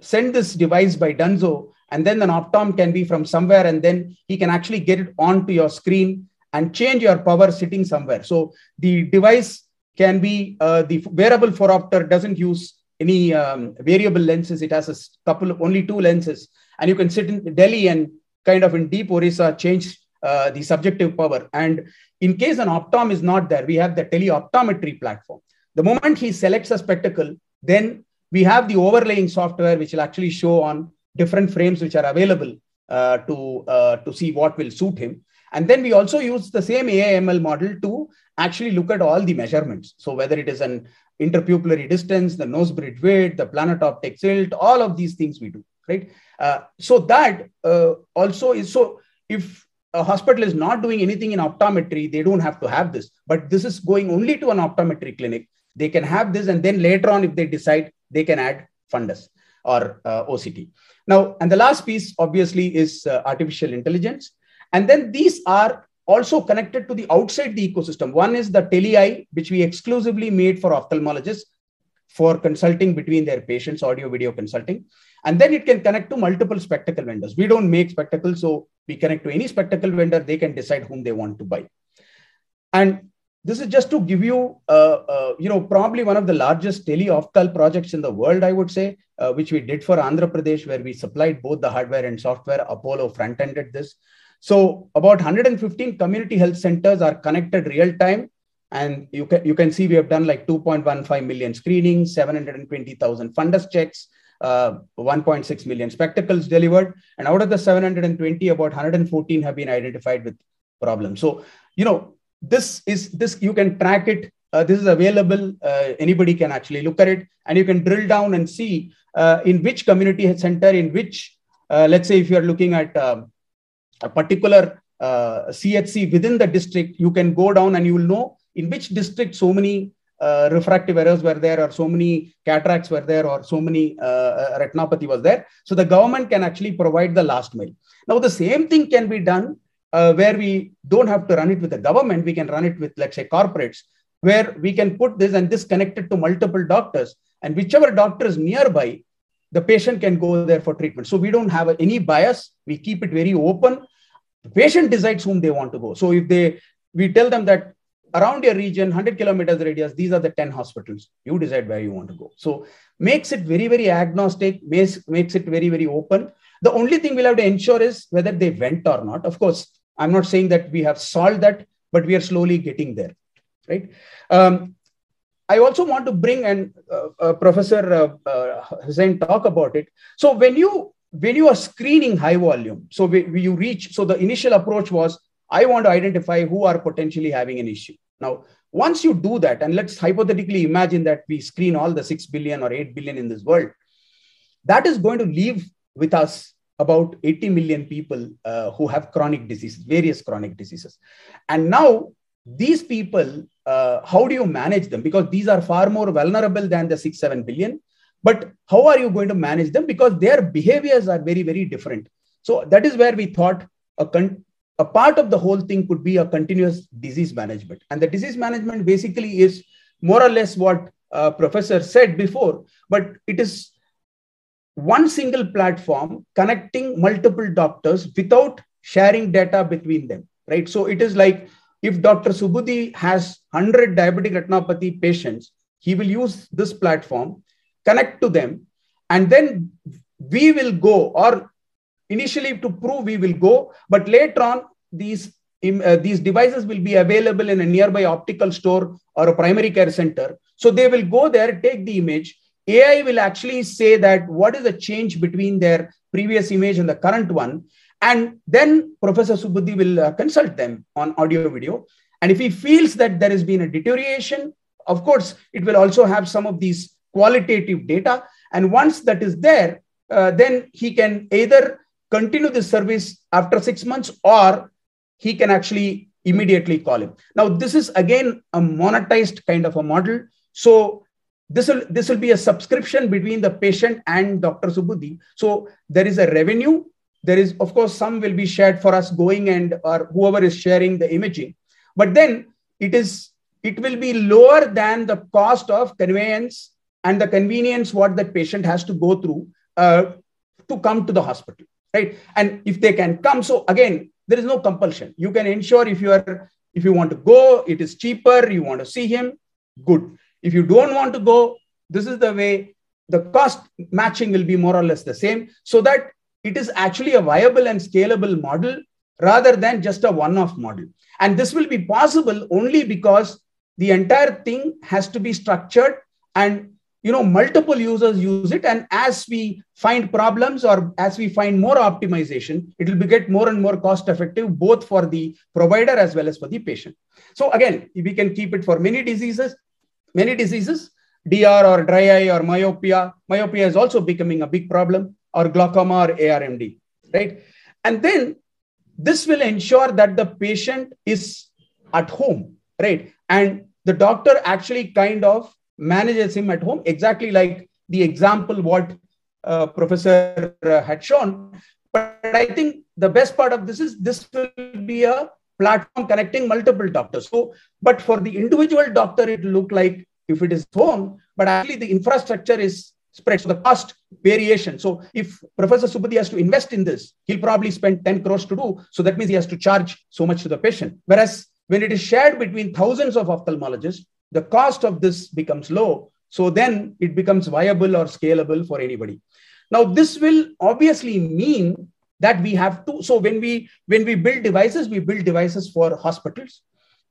send this device by Dunzo, and then an optom can be from somewhere, and then he can actually get it onto your screen and change your power sitting somewhere. So the device can be uh, the wearable phoropter doesn't use any um, variable lenses. It has a couple of only two lenses, and you can sit in Delhi and kind of in deep Orissa change uh, the subjective power. And in case an optom is not there, we have the teleoptometry platform. The moment he selects a spectacle, then we have the overlaying software which will actually show on different frames which are available uh, to, uh, to see what will suit him. And then we also use the same AIML model to actually look at all the measurements. So whether it is an interpupillary distance, the nose bridge width, the plantar tilt, all of these things we do, right? Uh, so that uh, also is, so if a hospital is not doing anything in optometry, they don't have to have this, but this is going only to an optometry clinic. They can have this and then later on, if they decide they can add fundus or uh, OCT. Now, and the last piece obviously is uh, artificial intelligence. And then these are also connected to the outside the ecosystem. One is the TeleEye, which we exclusively made for ophthalmologists for consulting between their patients, audio video consulting. And then it can connect to multiple spectacle vendors. We don't make spectacles, so we connect to any spectacle vendor. They can decide whom they want to buy. And this is just to give you, uh, uh, you know, probably one of the largest teleopthal projects in the world, I would say, uh, which we did for Andhra Pradesh, where we supplied both the hardware and software. Apollo front-ended this. So about 115 community health centers are connected real time. And you can, you can see we have done like 2.15 million screenings, 720,000 fundus checks, uh, 1.6 million spectacles delivered. And out of the 720, about 114 have been identified with problems. So, you know, this is this you can track it. Uh, this is available. Uh, anybody can actually look at it. And you can drill down and see uh, in which community center in which uh, let's say if you are looking at um, a particular chc uh, within the district you can go down and you will know in which district so many uh, refractive errors were there or so many cataracts were there or so many retinopathy was there. So the government can actually provide the last mile. Now the same thing can be done uh, where we don't have to run it with the government, we can run it with, let's say, corporates, where we can put this and this connected to multiple doctors. And whichever doctor is nearby, the patient can go there for treatment. So we don't have any bias. We keep it very open. The patient decides whom they want to go. So if they, we tell them that around your region, 100 kilometers radius, these are the 10 hospitals. You decide where you want to go. So makes it very, very agnostic, makes, makes it very, very open. The only thing we'll have to ensure is whether they went or not. Of course, I'm not saying that we have solved that, but we are slowly getting there, right? Um, I also want to bring and uh, uh, Professor uh, uh, talk about it. So when you when you are screening high volume, so we, we, you reach, so the initial approach was, I want to identify who are potentially having an issue. Now, once you do that, and let's hypothetically imagine that we screen all the 6 billion or 8 billion in this world, that is going to leave with us about 80 million people uh, who have chronic diseases, various chronic diseases. And now these people, uh, how do you manage them? Because these are far more vulnerable than the 6, 7 billion. But how are you going to manage them? Because their behaviors are very, very different. So that is where we thought a, con- a part of the whole thing could be a continuous disease management. And the disease management basically is more or less what uh, Professor said before, but it is one single platform connecting multiple doctors without sharing data between them, right? So it is like if Dr. Subudhi has 100 diabetic retinopathy patients, he will use this platform, connect to them, and then we will go, or initially to prove we will go, but later on, these, uh, these devices will be available in a nearby optical store or a primary care center. So they will go there, take the image, AI will actually say that what is the change between their previous image and the current one. And then Professor Subudhi will uh, consult them on audio video. And if he feels that there has been a deterioration, of course, it will also have some of these qualitative data. And once that is there, uh, then he can either continue the service after six months or he can actually immediately call him. Now, this is again a monetized kind of a model. So this will this will be a subscription between the patient and Dr. Subudhi. So there is a revenue. There is, of course, some will be shared for us going and or whoever is sharing the imaging. But then it is it will be lower than the cost of conveyance and the convenience what that patient has to go through uh, to come to the hospital, right? And if they can come, so again, there is no compulsion. You can ensure if you are if you want to go, it is cheaper. You want to see him, good if you don't want to go, this is the way the cost matching will be more or less the same so that it is actually a viable and scalable model rather than just a one off model. And this will be possible only because the entire thing has to be structured and you know multiple users use it. And as we find problems or as we find more optimization it will get more and more cost effective both for the provider as well as for the patient. So again we can keep it for many diseases many diseases, DR or dry eye or myopia. Myopia is also becoming a big problem, or glaucoma or ARMD, right? And then this will ensure that the patient is at home, right? And the doctor actually kind of manages him at home, exactly like the example what uh, Professor uh, had shown. But I think the best part of this is this will be a platform connecting multiple doctors. So, but for the individual doctor, it look like if it is home, but actually the infrastructure is spread. So the cost variation. So if Professor Subudhi has to invest in this, he'll probably spend 10 crores to do. So that means he has to charge so much to the patient. Whereas when it is shared between thousands of ophthalmologists, the cost of this becomes low. So then it becomes viable or scalable for anybody. Now, this will obviously mean that we have to so when we when we build devices we build devices for hospitals.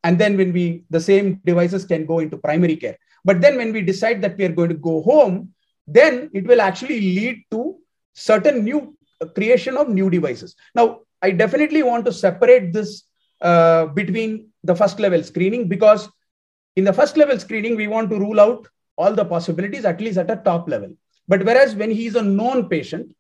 And then when we the same devices can go into primary care. But then when we decide that we are going to go home then it will actually lead to certain new uh, creation of new devices. Now i definitely want to separate this uh, between the first level screening because in the first level screening we want to rule out all the possibilities at least at a top level. But whereas when he is a known patient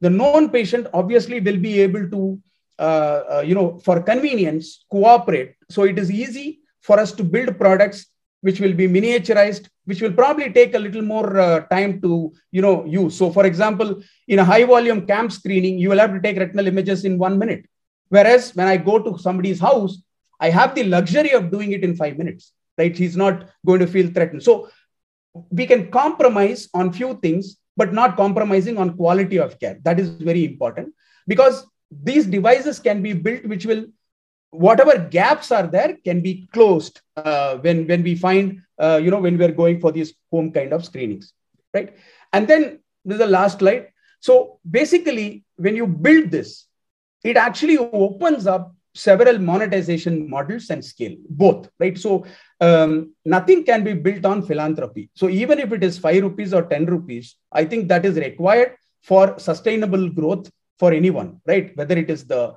the known patient obviously will be able to, uh, uh, you know, for convenience, cooperate. So it is easy for us to build products which will be miniaturized, which will probably take a little more uh, time to, you know, use. So for example, in a high volume camp screening, you will have to take retinal images in one minute. Whereas when I go to somebody's house, I have the luxury of doing it in five minutes, right? He's not going to feel threatened. So we can compromise on few things but not compromising on quality of care. That is very important because these devices can be built which will whatever gaps are there can be closed uh, when when we find uh, you know when we're going for these home kind of screenings right? And then this is the last slide. So basically when you build this it actually opens up several monetization models and scale both right? So um, nothing can be built on philanthropy so even if it is 5 rupees or 10 rupees i think that is required for sustainable growth for anyone, right? Whether it is the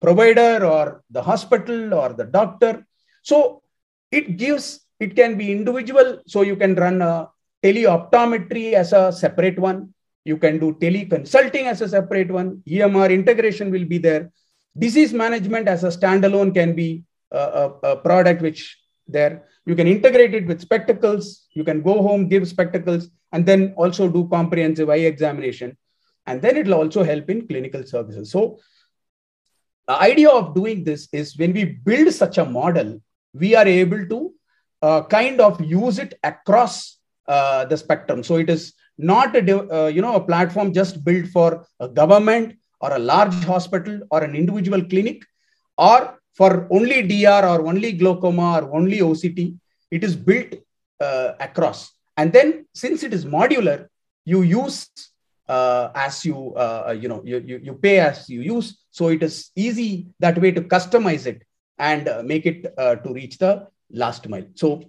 provider or the hospital or the doctor. So it gives, it can be individual. So you can run a teleoptometry as a separate one. You can do teleconsulting as a separate one. EMR integration will be there. Disease management as a standalone can be a, a, a product which there. You can integrate it with spectacles. You can go home, give spectacles, and then also do comprehensive eye examination. And then it'll also help in clinical services. So the idea of doing this is when we build such a model, we are able to uh, kind of use it across uh, the spectrum. So it is not a uh, you know a platform just built for a government or a large hospital or an individual clinic or for only DR or only glaucoma or only OCT. It is built uh, across. And then since it is modular, you use uh, as you uh, you know you, you, you pay as you use. So it is easy that way to customize it and uh, make it uh, to reach the last mile. So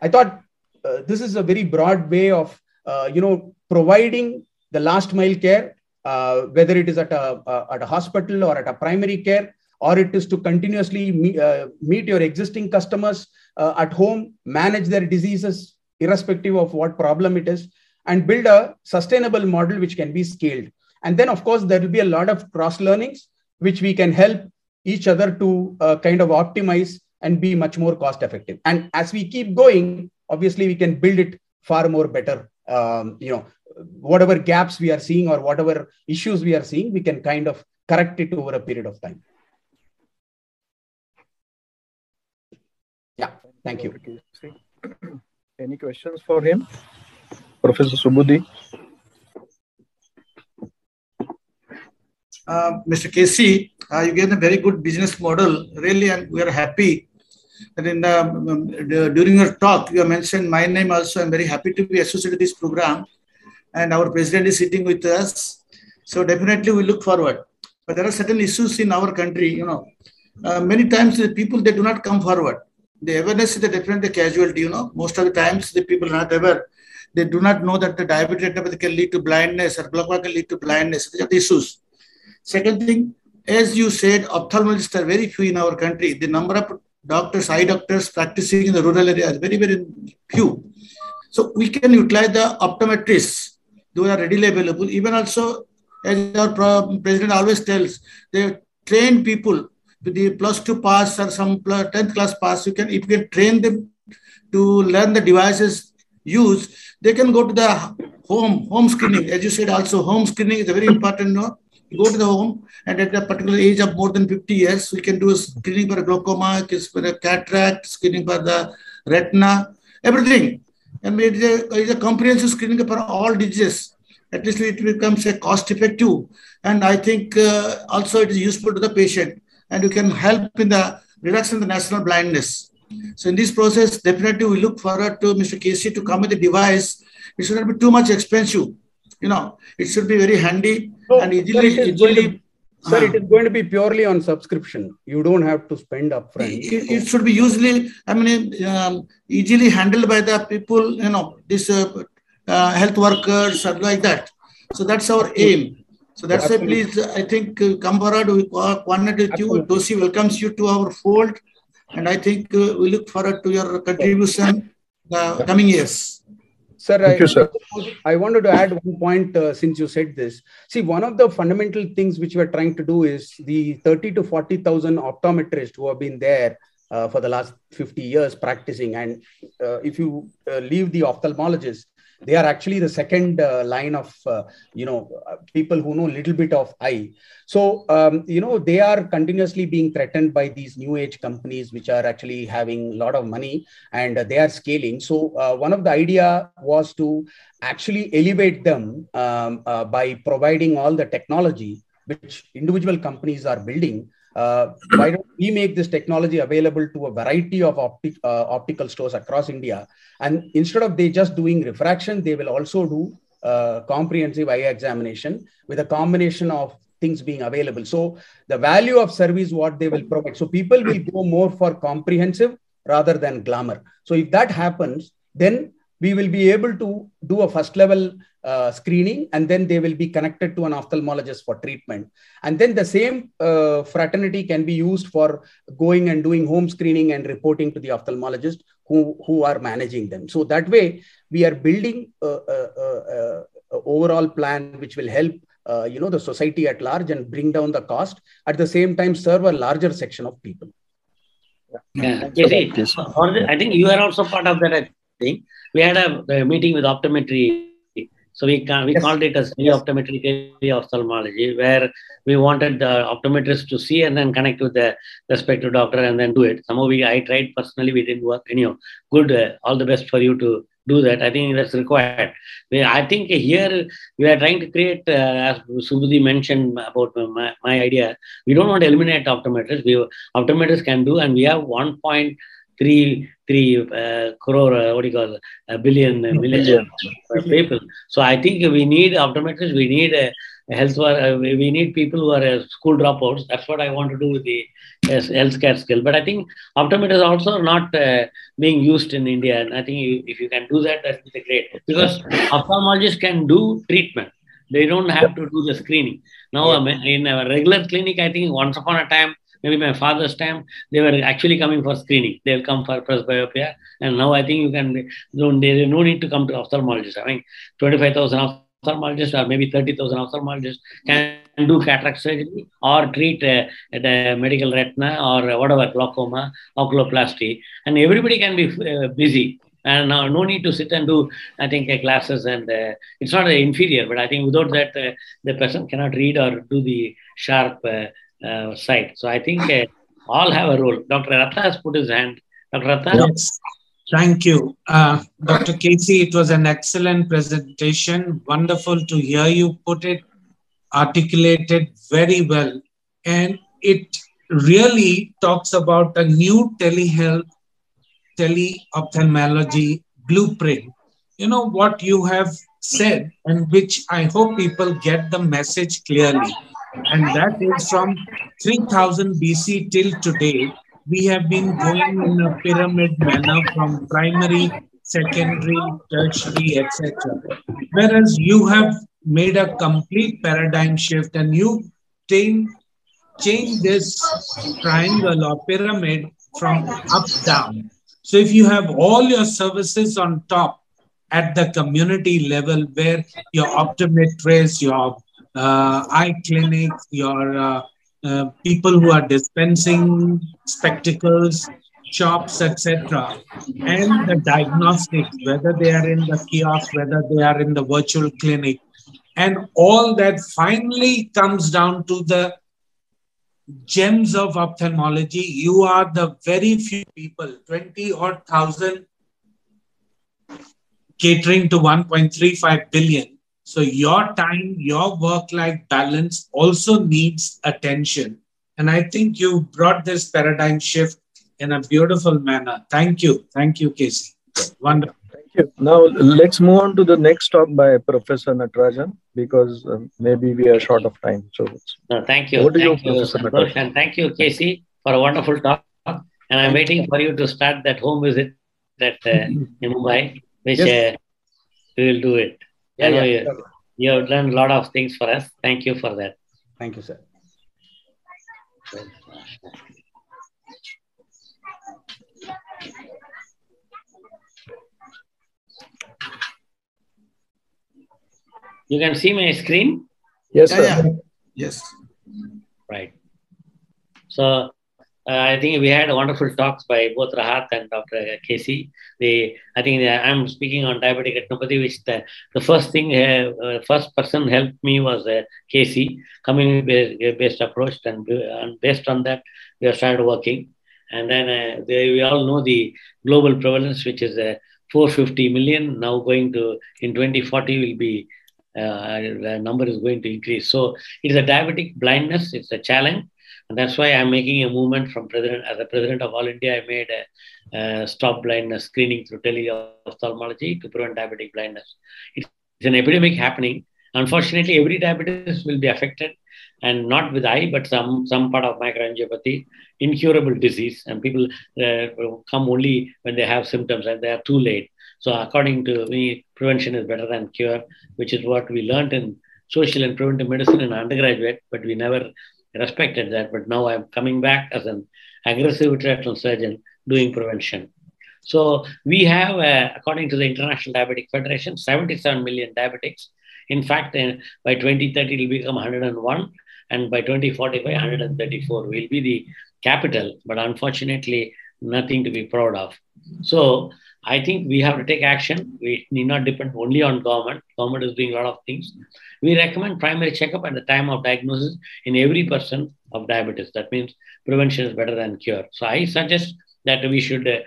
I thought uh, this is a very broad way of you know providing the last mile care, whether it is at a, at a hospital or at a primary care or it is to continuously meet, uh, meet your existing customers uh, at home, manage their diseases, irrespective of what problem it is, and build a sustainable model which can be scaled. And then, of course, there will be a lot of cross learnings which we can help each other to uh, kind of optimize and be much more cost effective. And as we keep going, obviously, we can build it far more better. Um, you know, whatever gaps we are seeing or whatever issues we are seeing, we can kind of correct it over a period of time. Yeah, thank you. Any questions for him? Professor Subudhi? Uh, Mr. KC, uh, you gave a very good business model, really, and we are happy that in the, um, the, during your talk, you mentioned my name also. I'm very happy to be associated with this program, and our president is sitting with us. So definitely we look forward. But there are certain issues in our country, you know. Uh, many times the people they do not come forward the awareness is a different casualty, you know. Most of the times the people are not aware. They do not know that the diabetic retinopathy can lead to blindness or glaucoma can lead to blindness. These are the issues. Second thing, as you said, ophthalmologists are very few in our country. The number of doctors, eye doctors practicing in the rural area is very, very few. So we can utilize the optometrists. Those are readily available. Even also, as our president always tells, they train people the plus two pass or some 10th class pass, you can, if you can train them to learn the devices used, they can go to the home, home screening. As you said, also home screening is a very important. No? Go to the home and at a particular age of more than 50 years, we can do a screening for glaucoma, for a cataract, screening for the retina, everything. And it is a, it is a comprehensive screening for all diseases. At least it becomes a cost effective. And I think uh, also it is useful to the patient and you can help in the reduction of the national blindness. So in this process, definitely we look forward to Mr. KC to come with a device. It should not be too much expensive. You know, it should be very handy so, and easily. Sir, easily to, sir uh, it is going to be purely on subscription. You don't have to spend upfront. It, it should be usually, I mean, um, easily handled by the people, you know, this uh, uh, health workers or like that. So that's our aim. So that's why, please, I think uh, come forward, we coordinate with you. Dosi welcomes you to our fold. And I think uh, we look forward to your contribution in the coming years. Sir, Thank I, you, sir. I wanted to add one point uh, since you said this. See, one of the fundamental things which we're trying to do is the 30 to 40,000 optometrists who have been there uh, for the last 50 years practicing. And uh, if you uh, leave the ophthalmologists, they are actually the second uh, line of uh, you know uh, people who know a little bit of eye so um, you know they are continuously being threatened by these new age companies which are actually having a lot of money and they are scaling. So uh, one of the idea was to actually elevate them um, uh, by providing all the technology which individual companies are building uh, why don't we make this technology available to a variety of optic, uh, optical stores across India? And instead of they just doing refraction, they will also do uh, comprehensive eye examination with a combination of things being available. So the value of service, what they will provide. So people will go more for comprehensive rather than glamour. So if that happens, then we will be able to do a first level uh, screening and then they will be connected to an ophthalmologist for treatment. And then the same uh, fraternity can be used for going and doing home screening and reporting to the ophthalmologist who, who are managing them. So that way we are building a, a, a, a overall plan which will help uh, you know the society at large and bring down the cost. At the same time serve a larger section of people. Yeah, yeah. I think you are also part of that. I think we had a, a meeting with optometry so we can, we yes. called it as yes. optometry of ophthalmology, where we wanted the optometrist to see and then connect with the respective doctor and then do it. Somehow we I tried personally, we didn't work. Anyhow, good. Uh, all the best for you to do that. I think that's required. We, I think here we are trying to create, uh, as Subudhi mentioned about my, my idea, we don't want to eliminate optometrists. We optometrists can do, and we have one point three three uh, crore, uh, what do you call, a billion, uh, million uh, people. So I think we need optometrists, we need a, a health, uh, we need people who are uh, school dropouts. That's what I want to do with the uh, healthcare skill. But I think optometrists also not uh, being used in India. And I think if you can do that, that would be great. Because ophthalmologists can do treatment. They don't have to do the screening. Now, in a regular clinic, I think once upon a time, maybe my father's time, they were actually coming for screening. They'll come for first presbyopia. And now I think you can, don't, there's no need to come to ophthalmologist. I mean, 25,000 ophthalmologists or maybe 30,000 ophthalmologists can do cataract surgery or treat uh, the medical retina or whatever, glaucoma, oculoplasty. And everybody can be uh, busy and no need to sit and do i think uh, classes and uh, it's not uh, inferior but i think without that the person cannot read or do the sharp uh, side. So I think uh, all have a role. Dr. Ratha has put his hand. Dr. Ratha? Yes. Thank you. Uh, Dr. KC, it was an excellent presentation. Wonderful to hear you put it, articulated very well. And it really talks about a new telehealth, teleophthalmology blueprint. You know what you have said, and which I hope people get the message clearly and that is from 3000 BC till today. We have been going in a pyramid manner from primary, secondary, tertiary, etc. Whereas you have made a complete paradigm shift and you change this triangle or pyramid from up down. So if you have all your services on top at the community level where your optometrist, your uh, eye clinics, your uh, uh, people who are dispensing spectacles, shops, etc., and the diagnostics, whether they are in the kiosk, whether they are in the virtual clinic, and all that finally comes down to the gems of ophthalmology. You are the very few people, 20 or thousand, catering to 1.35 billion so your time, your work-life balance also needs attention. And I think you brought this paradigm shift in a beautiful manner. Thank you. Thank you, KC. Wonderful. Thank you. Now let's move on to the next talk by Professor Natarajan because um, maybe we are short of time. So no, thank you. What Thank you, Santosh, and thank you, KC, for a wonderful talk. And I'm waiting for you to start that home visit that uh, in Mumbai, which yes. uh, we will do it. Yeah, yeah, you, you have done a lot of things for us. Thank you for that. Thank you, sir. You can see my screen? Yes, sir. Yeah, yeah. Yes. Right. So uh, I think we had wonderful talks by both Rahat and Dr. KC. They, I think I'm speaking on diabetic retinopathy, which the, the first thing, uh, uh, first person helped me was uh, KC, coming based approach, and, and based on that, we have started working. And then uh, they, we all know the global prevalence, which is uh, 450 million, now going to, in 2040 will be, uh, the number is going to increase. So it is a diabetic blindness, it's a challenge and that's why I'm making a movement from president, as a president of All India, I made a, a stop blindness screening through teleophthalmology to prevent diabetic blindness. It's an epidemic happening. Unfortunately, every diabetes will be affected and not with eye, but some, some part of microangiopathy, incurable disease. And people uh, come only when they have symptoms and they are too late. So according to me, prevention is better than cure, which is what we learned in social and preventive medicine in undergraduate, but we never respected that. But now I'm coming back as an aggressive retinal surgeon doing prevention. So we have, uh, according to the International Diabetic Federation, 77 million diabetics. In fact, uh, by 2030, it will become 101, and by 2045, 134 will be the capital. But unfortunately, nothing to be proud of. So I think we have to take action. We need not depend only on government. Government is doing a lot of things. We recommend primary checkup at the time of diagnosis in every person of diabetes. That means prevention is better than cure. So I suggest that we should uh,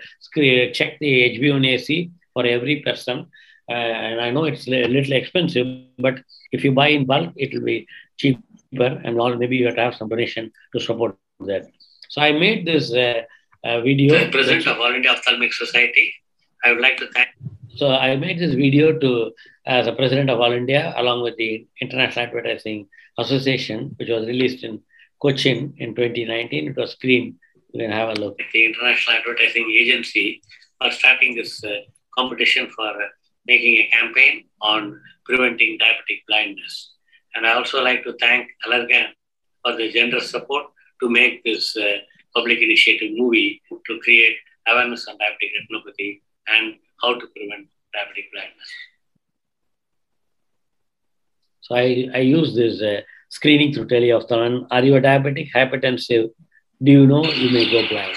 check the HbA1c for every person. Uh, and I know it's a little expensive, but if you buy in bulk, it will be cheaper, and maybe you have to have some donation to support that. So I made this uh, uh, video. President of All Ophthalmic Society, I would like to thank. So I made this video to as a president of All India, along with the International Advertising Association, which was released in Cochin in 2019. It was screened you can have a look. The International Advertising Agency are starting this uh, competition for uh, making a campaign on preventing diabetic blindness. And I also like to thank Allergan for the generous support to make this uh, public initiative movie to create awareness on diabetic retinopathy and how to prevent diabetic blindness. So I, I use this uh, screening through teleophthalmon. Are you a diabetic, hypertensive, do you know you may go blind?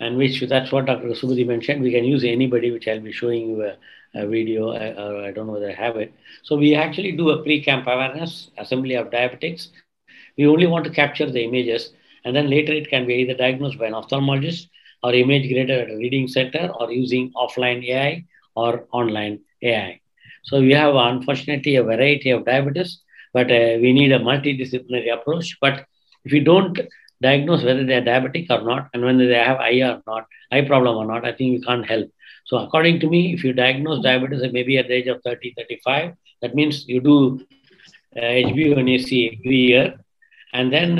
and which that's what Dr. Subudhi mentioned. We can use anybody, which I'll be showing you a, a video. I, uh, I don't know whether I have it. So we actually do a pre-camp awareness assembly of diabetics. We only want to capture the images, and then later it can be either diagnosed by an ophthalmologist or image graded at a reading center or using offline AI or online AI. So we have unfortunately a variety of diabetes, but uh, we need a multidisciplinary approach. But if you don't diagnose whether they are diabetic or not, and whether they have eye or not, eye problem or not, I think you can't help. So according to me, if you diagnose diabetes maybe at the age of 30, 35, that means you do uh, HbA1c every year. And then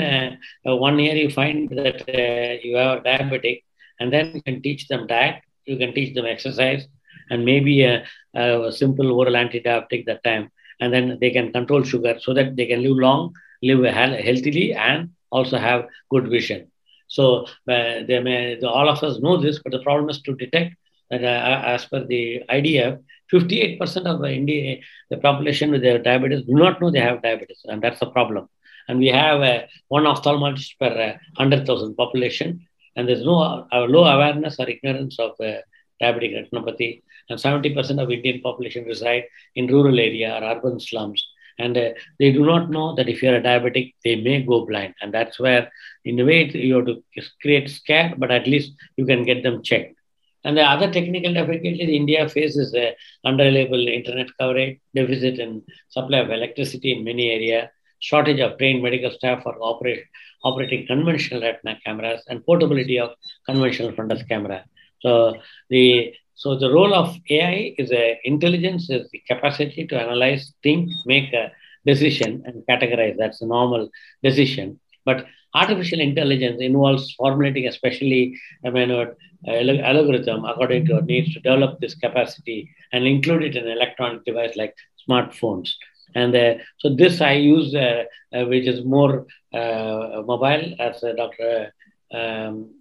uh, one year you find that uh, you are diabetic, and then you can teach them diet, you can teach them exercise, and maybe a, a simple oral antidiabetic that time. And then they can control sugar so that they can live long, live healthily, and also have good vision. So uh, they may, the, all of us know this, but the problem is to detect that uh, as per the IDF, 58% of the India, the population with their diabetes do not know they have diabetes, and that's the problem. And we have uh, one ophthalmologist per 100,000 uh, population, and there's no uh, low awareness or ignorance of uh, diabetic retinopathy. And 70% of Indian population reside in rural area or urban slums. And uh, they do not know that if you're a diabetic, they may go blind. And that's where, in a way, you have to create scare, but at least you can get them checked. And the other technical difficulties India faces uh, unreliable internet coverage, deficit in supply of electricity in many areas, shortage of trained medical staff for operate, operating conventional retina cameras, and portability of conventional frontal camera. So the so the role of AI is a intelligence is the capacity to analyze, think, make a decision, and categorize. That's a normal decision. But artificial intelligence involves formulating especially I mean, uh, algorithm according to needs to develop this capacity and include it in electronic device like smartphones. And uh, so this I use, uh, uh which is more uh, mobile, as Dr. Um,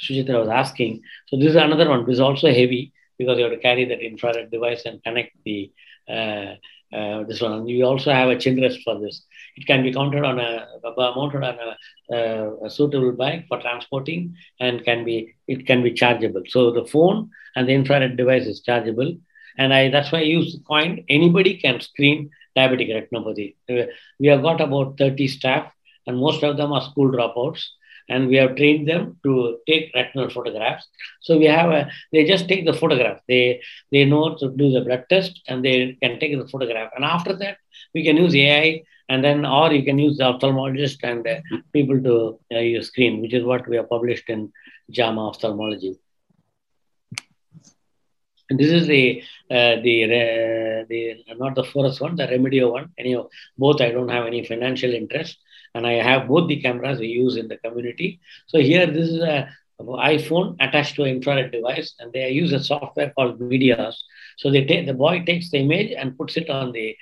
Sujitra was asking. So this is another one. This is also heavy because you have to carry that infrared device and connect the uh, this one. We also have a chin rest for this. It can be mounted on a mounted on a, uh, a, suitable bike for transporting, and can be it can be chargeable. So the phone and the infrared device is chargeable, and I that's why I use the coin. Anybody can screen diabetic retinopathy. We have got about 30 staff, and most of them are school dropouts and we have trained them to take retinal photographs. So we have a, they just take the photograph. They they know to do the blood test and they can take the photograph. And after that, we can use AI and then or you can use the ophthalmologist and uh, people to uh, screen, which is what we have published in JAMA Ophthalmology. And this is the uh, the the not the first one, the Remidio one. Anyhow, both I don't have any financial interest and I have both the cameras we use in the community. So here, this is a iPhone attached to an infrared device, and they use a software called Medios. So they take the boy takes the image and puts it on the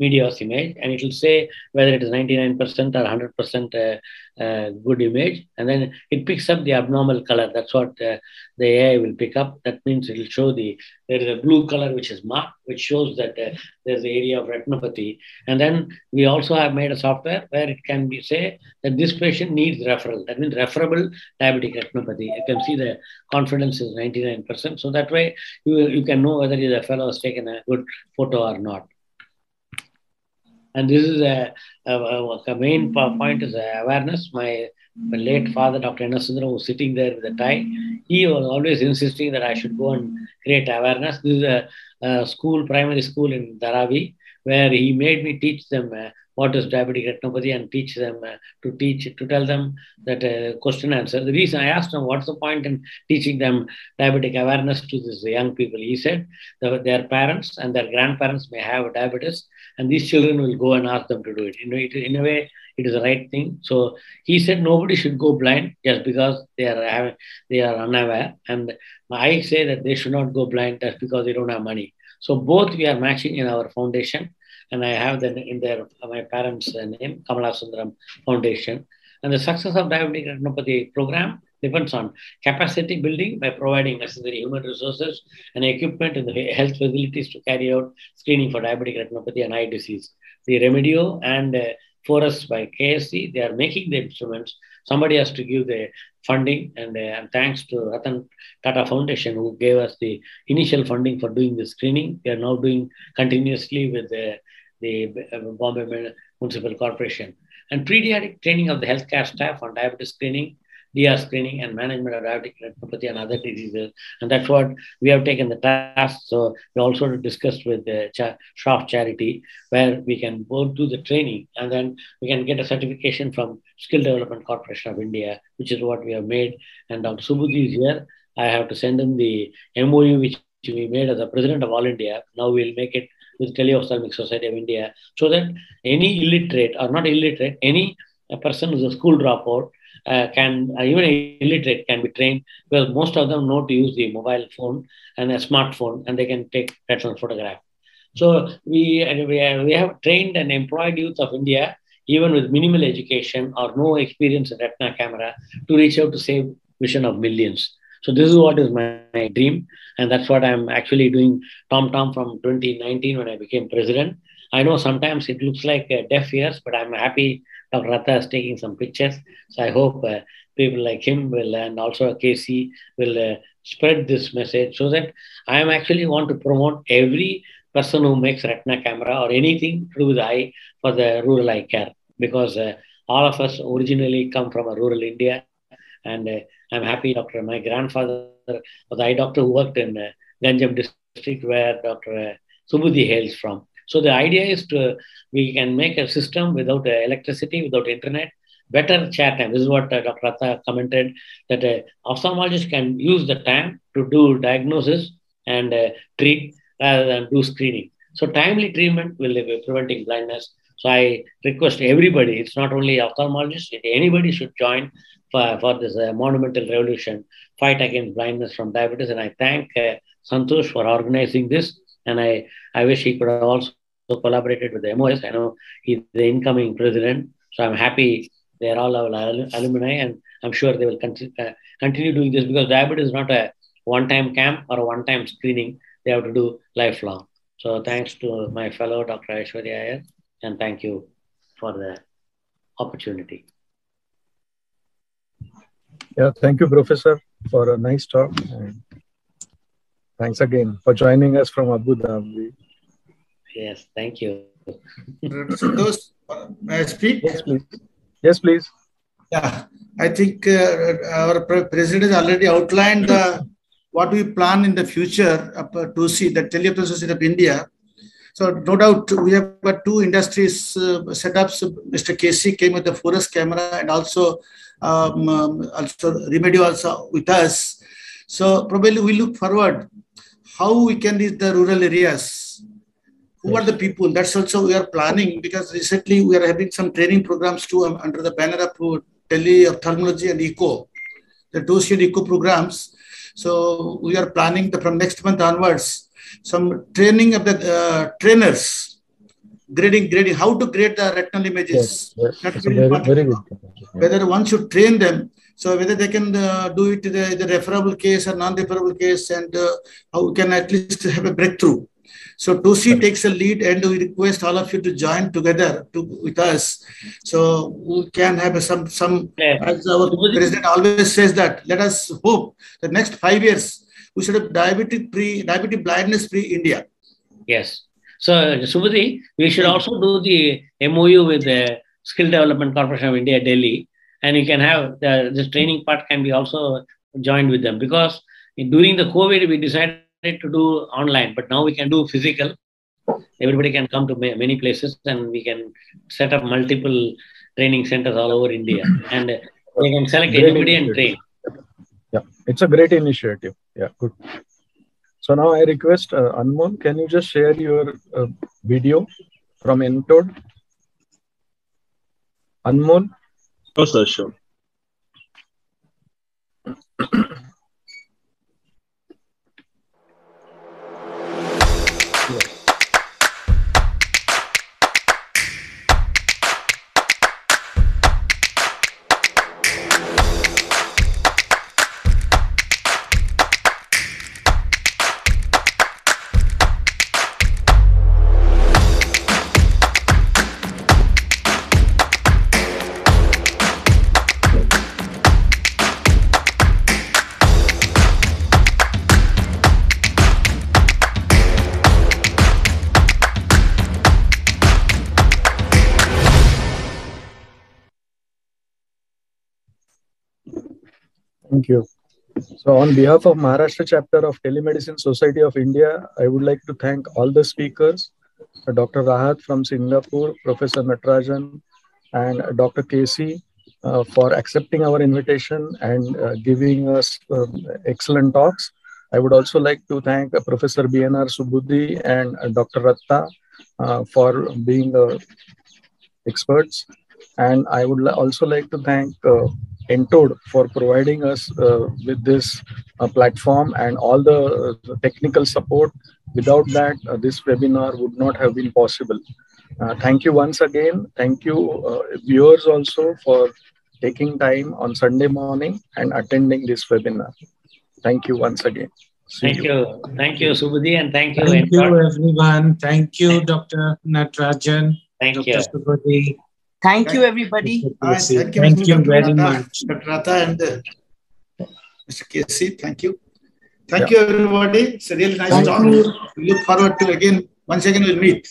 Medios image, and it will say whether it is 99% or 100% uh, uh, good image, and then it picks up the abnormal color. That's what uh, the AI will pick up. That means it will show the there is a blue color which is marked, which shows that uh, there's the area of retinopathy. And then we also have made a software where it can be say that this patient needs referral. That means referable diabetic retinopathy. You can see the confidence is 99%. So that way you, you can know whether the fellow has taken a good photo or not. And this is a, a, a main point is awareness. My my late father, Dr. Enasundram, was sitting there with a tie. He was always insisting that I should go and create awareness. This is a, a school, primary school in Dharavi, where he made me teach them uh, what is diabetic retinopathy and teach them uh, to teach to tell them that uh, question answer. The reason I asked him what's the point in teaching them diabetic awareness to these young people, he said that their parents and their grandparents may have diabetes, and these children will go and ask them to do it. You know, it, in a way, it is the right thing. So he said nobody should go blind just because they are they are unaware, and I say that they should not go blind just because they don't have money. So both we are matching in our foundation and I have them in their my parents' name, Kamala Sundaram Foundation. And the success of the diabetic retinopathy program depends on capacity building by providing necessary human resources and equipment in the health facilities to carry out screening for diabetic retinopathy and eye disease. The Remidio and uh, Forus by KSC, they are making the instruments. Somebody has to give the funding, and, uh, thanks to Ratan Tata Foundation, who gave us the initial funding for doing the screening. We are now doing continuously with the the uh, Bombay Municipal Corporation. And pediatric training of the healthcare staff on diabetes screening, DR screening, and management of diabetic retinopathy and other diseases. And that's what we have taken the task. So we also discussed with the Shroff Charity, where we can both do the training and then we can get a certification from Skill Development Corporation of India, which is what we have made. And Dr. Subudhi is here. I have to send him the MOU which we made as a president of All India. Now we'll make it with Teleophthalmic Society of India, so that any illiterate or not illiterate, any person who's a school dropout uh, can, uh, even illiterate can be trained because most of them know to use the mobile phone and a smartphone and they can take retinal photograph. So we, we, have, we have trained and employed youth of India, even with minimal education or no experience in retina camera, to reach out to save vision of millions. So this is what is my, my dream. And that's what I'm actually doing Tom Tom from 2019 when I became president. I know sometimes it looks like uh, deaf ears, but I'm happy Dr. Ratha is taking some pictures. So I hope uh, people like him will, and also KC will uh, spread this message so that I am actually want to promote every person who makes retina camera or anything to do with the eye for the rural eye care because uh, all of us originally come from a rural India and uh, I'm happy, Doctor. My grandfather was eye doctor who worked in uh, Ganjam district where Dr. Uh, Subudhi hails from. So the idea is to we can make a system without uh, electricity, without internet, better chat time. This is what uh, Dr. Ratha commented that uh, ophthalmologist can use the time to do diagnosis and uh, treat rather than do screening. So timely treatment will be preventing blindness. So I request everybody, it's not only ophthalmologists, anybody should join for, for this uh, monumental revolution, fight against blindness from diabetes. And I thank uh, Santosh for organizing this. And I, I wish he could have also collaborated with the MOS. I know he's the incoming president. So I'm happy they're all our alumni. And I'm sure they will continue, uh, continue doing this because diabetes is not a one-time camp or a one-time screening. They have to do lifelong. So thanks to my fellow Dr. Aishwarya and thank you for the opportunity. Yeah, thank you, Professor, for a nice talk. And thanks again for joining us from Abu Dhabi. Yes, thank you. Those, may I speak? Yes, please. Yes, please. Yeah, I think uh, our president has already outlined uh, what we plan in the future uh, to see the Teleophthalmology Society of India. So no doubt we have got two industries uh, setups. Mr. KC came with the Forus camera and also um, um, also Remidio also with us. So probably we look forward how we can reach the rural areas. Who are the people? That's also we are planning because recently we are having some training programs too um, under the banner of teleophthalmology and eco, the two eco programs. So we are planning the, from next month onwards some training of the uh, trainers grading, grading, how to grade the retinal images. Yes, yes. Very, very, good. Whether one should train them, so whether they can uh, do it in the, referable case or non-referable case, and uh, how we can at least have a breakthrough. So 2C takes a lead, and we request all of you to join together to, with us, so we can have some some. Yeah. As our president always says that, let us hope the next five years we should have diabetic free, diabetic blindness free India. Yes. So, Subudhi, we should also do the MOU with the Skill Development Corporation of India, Delhi, and you can have the, this training part can be also joined with them because during the COVID we decided to do online, but now we can do physical. Everybody can come to many places, and we can set up multiple training centers all over India, and they can select great anybody initiative. and train. Yeah, it's a great initiative. Yeah, good. So now I request uh, Anmol, can you just share your uh, video from Entod? Anmol? Oh, sir, Thank you. So on behalf of Maharashtra chapter of Telemedicine Society of India, I would like to thank all the speakers, Dr. Rahat from Singapore, Professor Natarajan, and Dr. KC uh, for accepting our invitation and uh, giving us uh, excellent talks. I would also like to thank uh, Professor BNR Subudhi and uh, Dr. Ratha uh, for being experts. And I would also like to thank Entod for providing us uh, with this uh, platform and all the, uh, technical support. Without that, uh, this webinar would not have been possible. Uh, thank you once again. Thank you, uh, viewers, also for taking time on Sunday morning and attending this webinar. Thank you once again. See thank you. you. Thank you, Subudhi, and thank you. Thank you, everyone. Thank you, Dr. Natarajan. Thank Dr. you. Subudhi. Thank you, everybody. Thank you, Thank you very much. Dr. Ratha and uh, Mr. KC, thank you. Thank you, everybody. It's a really nice Thank talk. you. We look forward to again, once again, we'll meet.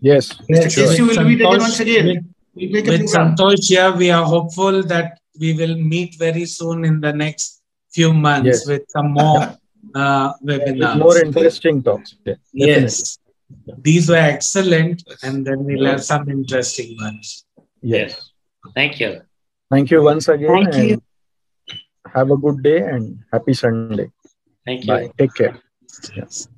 Yes. Mr. Yes, KC with will meet again Santosh- once again. with- We'll make a With program. Santosh here, we are hopeful that we will meet very soon in the next few months Yes. with some more uh, With webinars. more interesting talks. Yeah, Yes. These were excellent, and then we'll have some interesting ones. Yes. Thank you. Thank you once again. Thank you. Have a good day and happy Sunday. Thank you. Bye. Take care. Yes.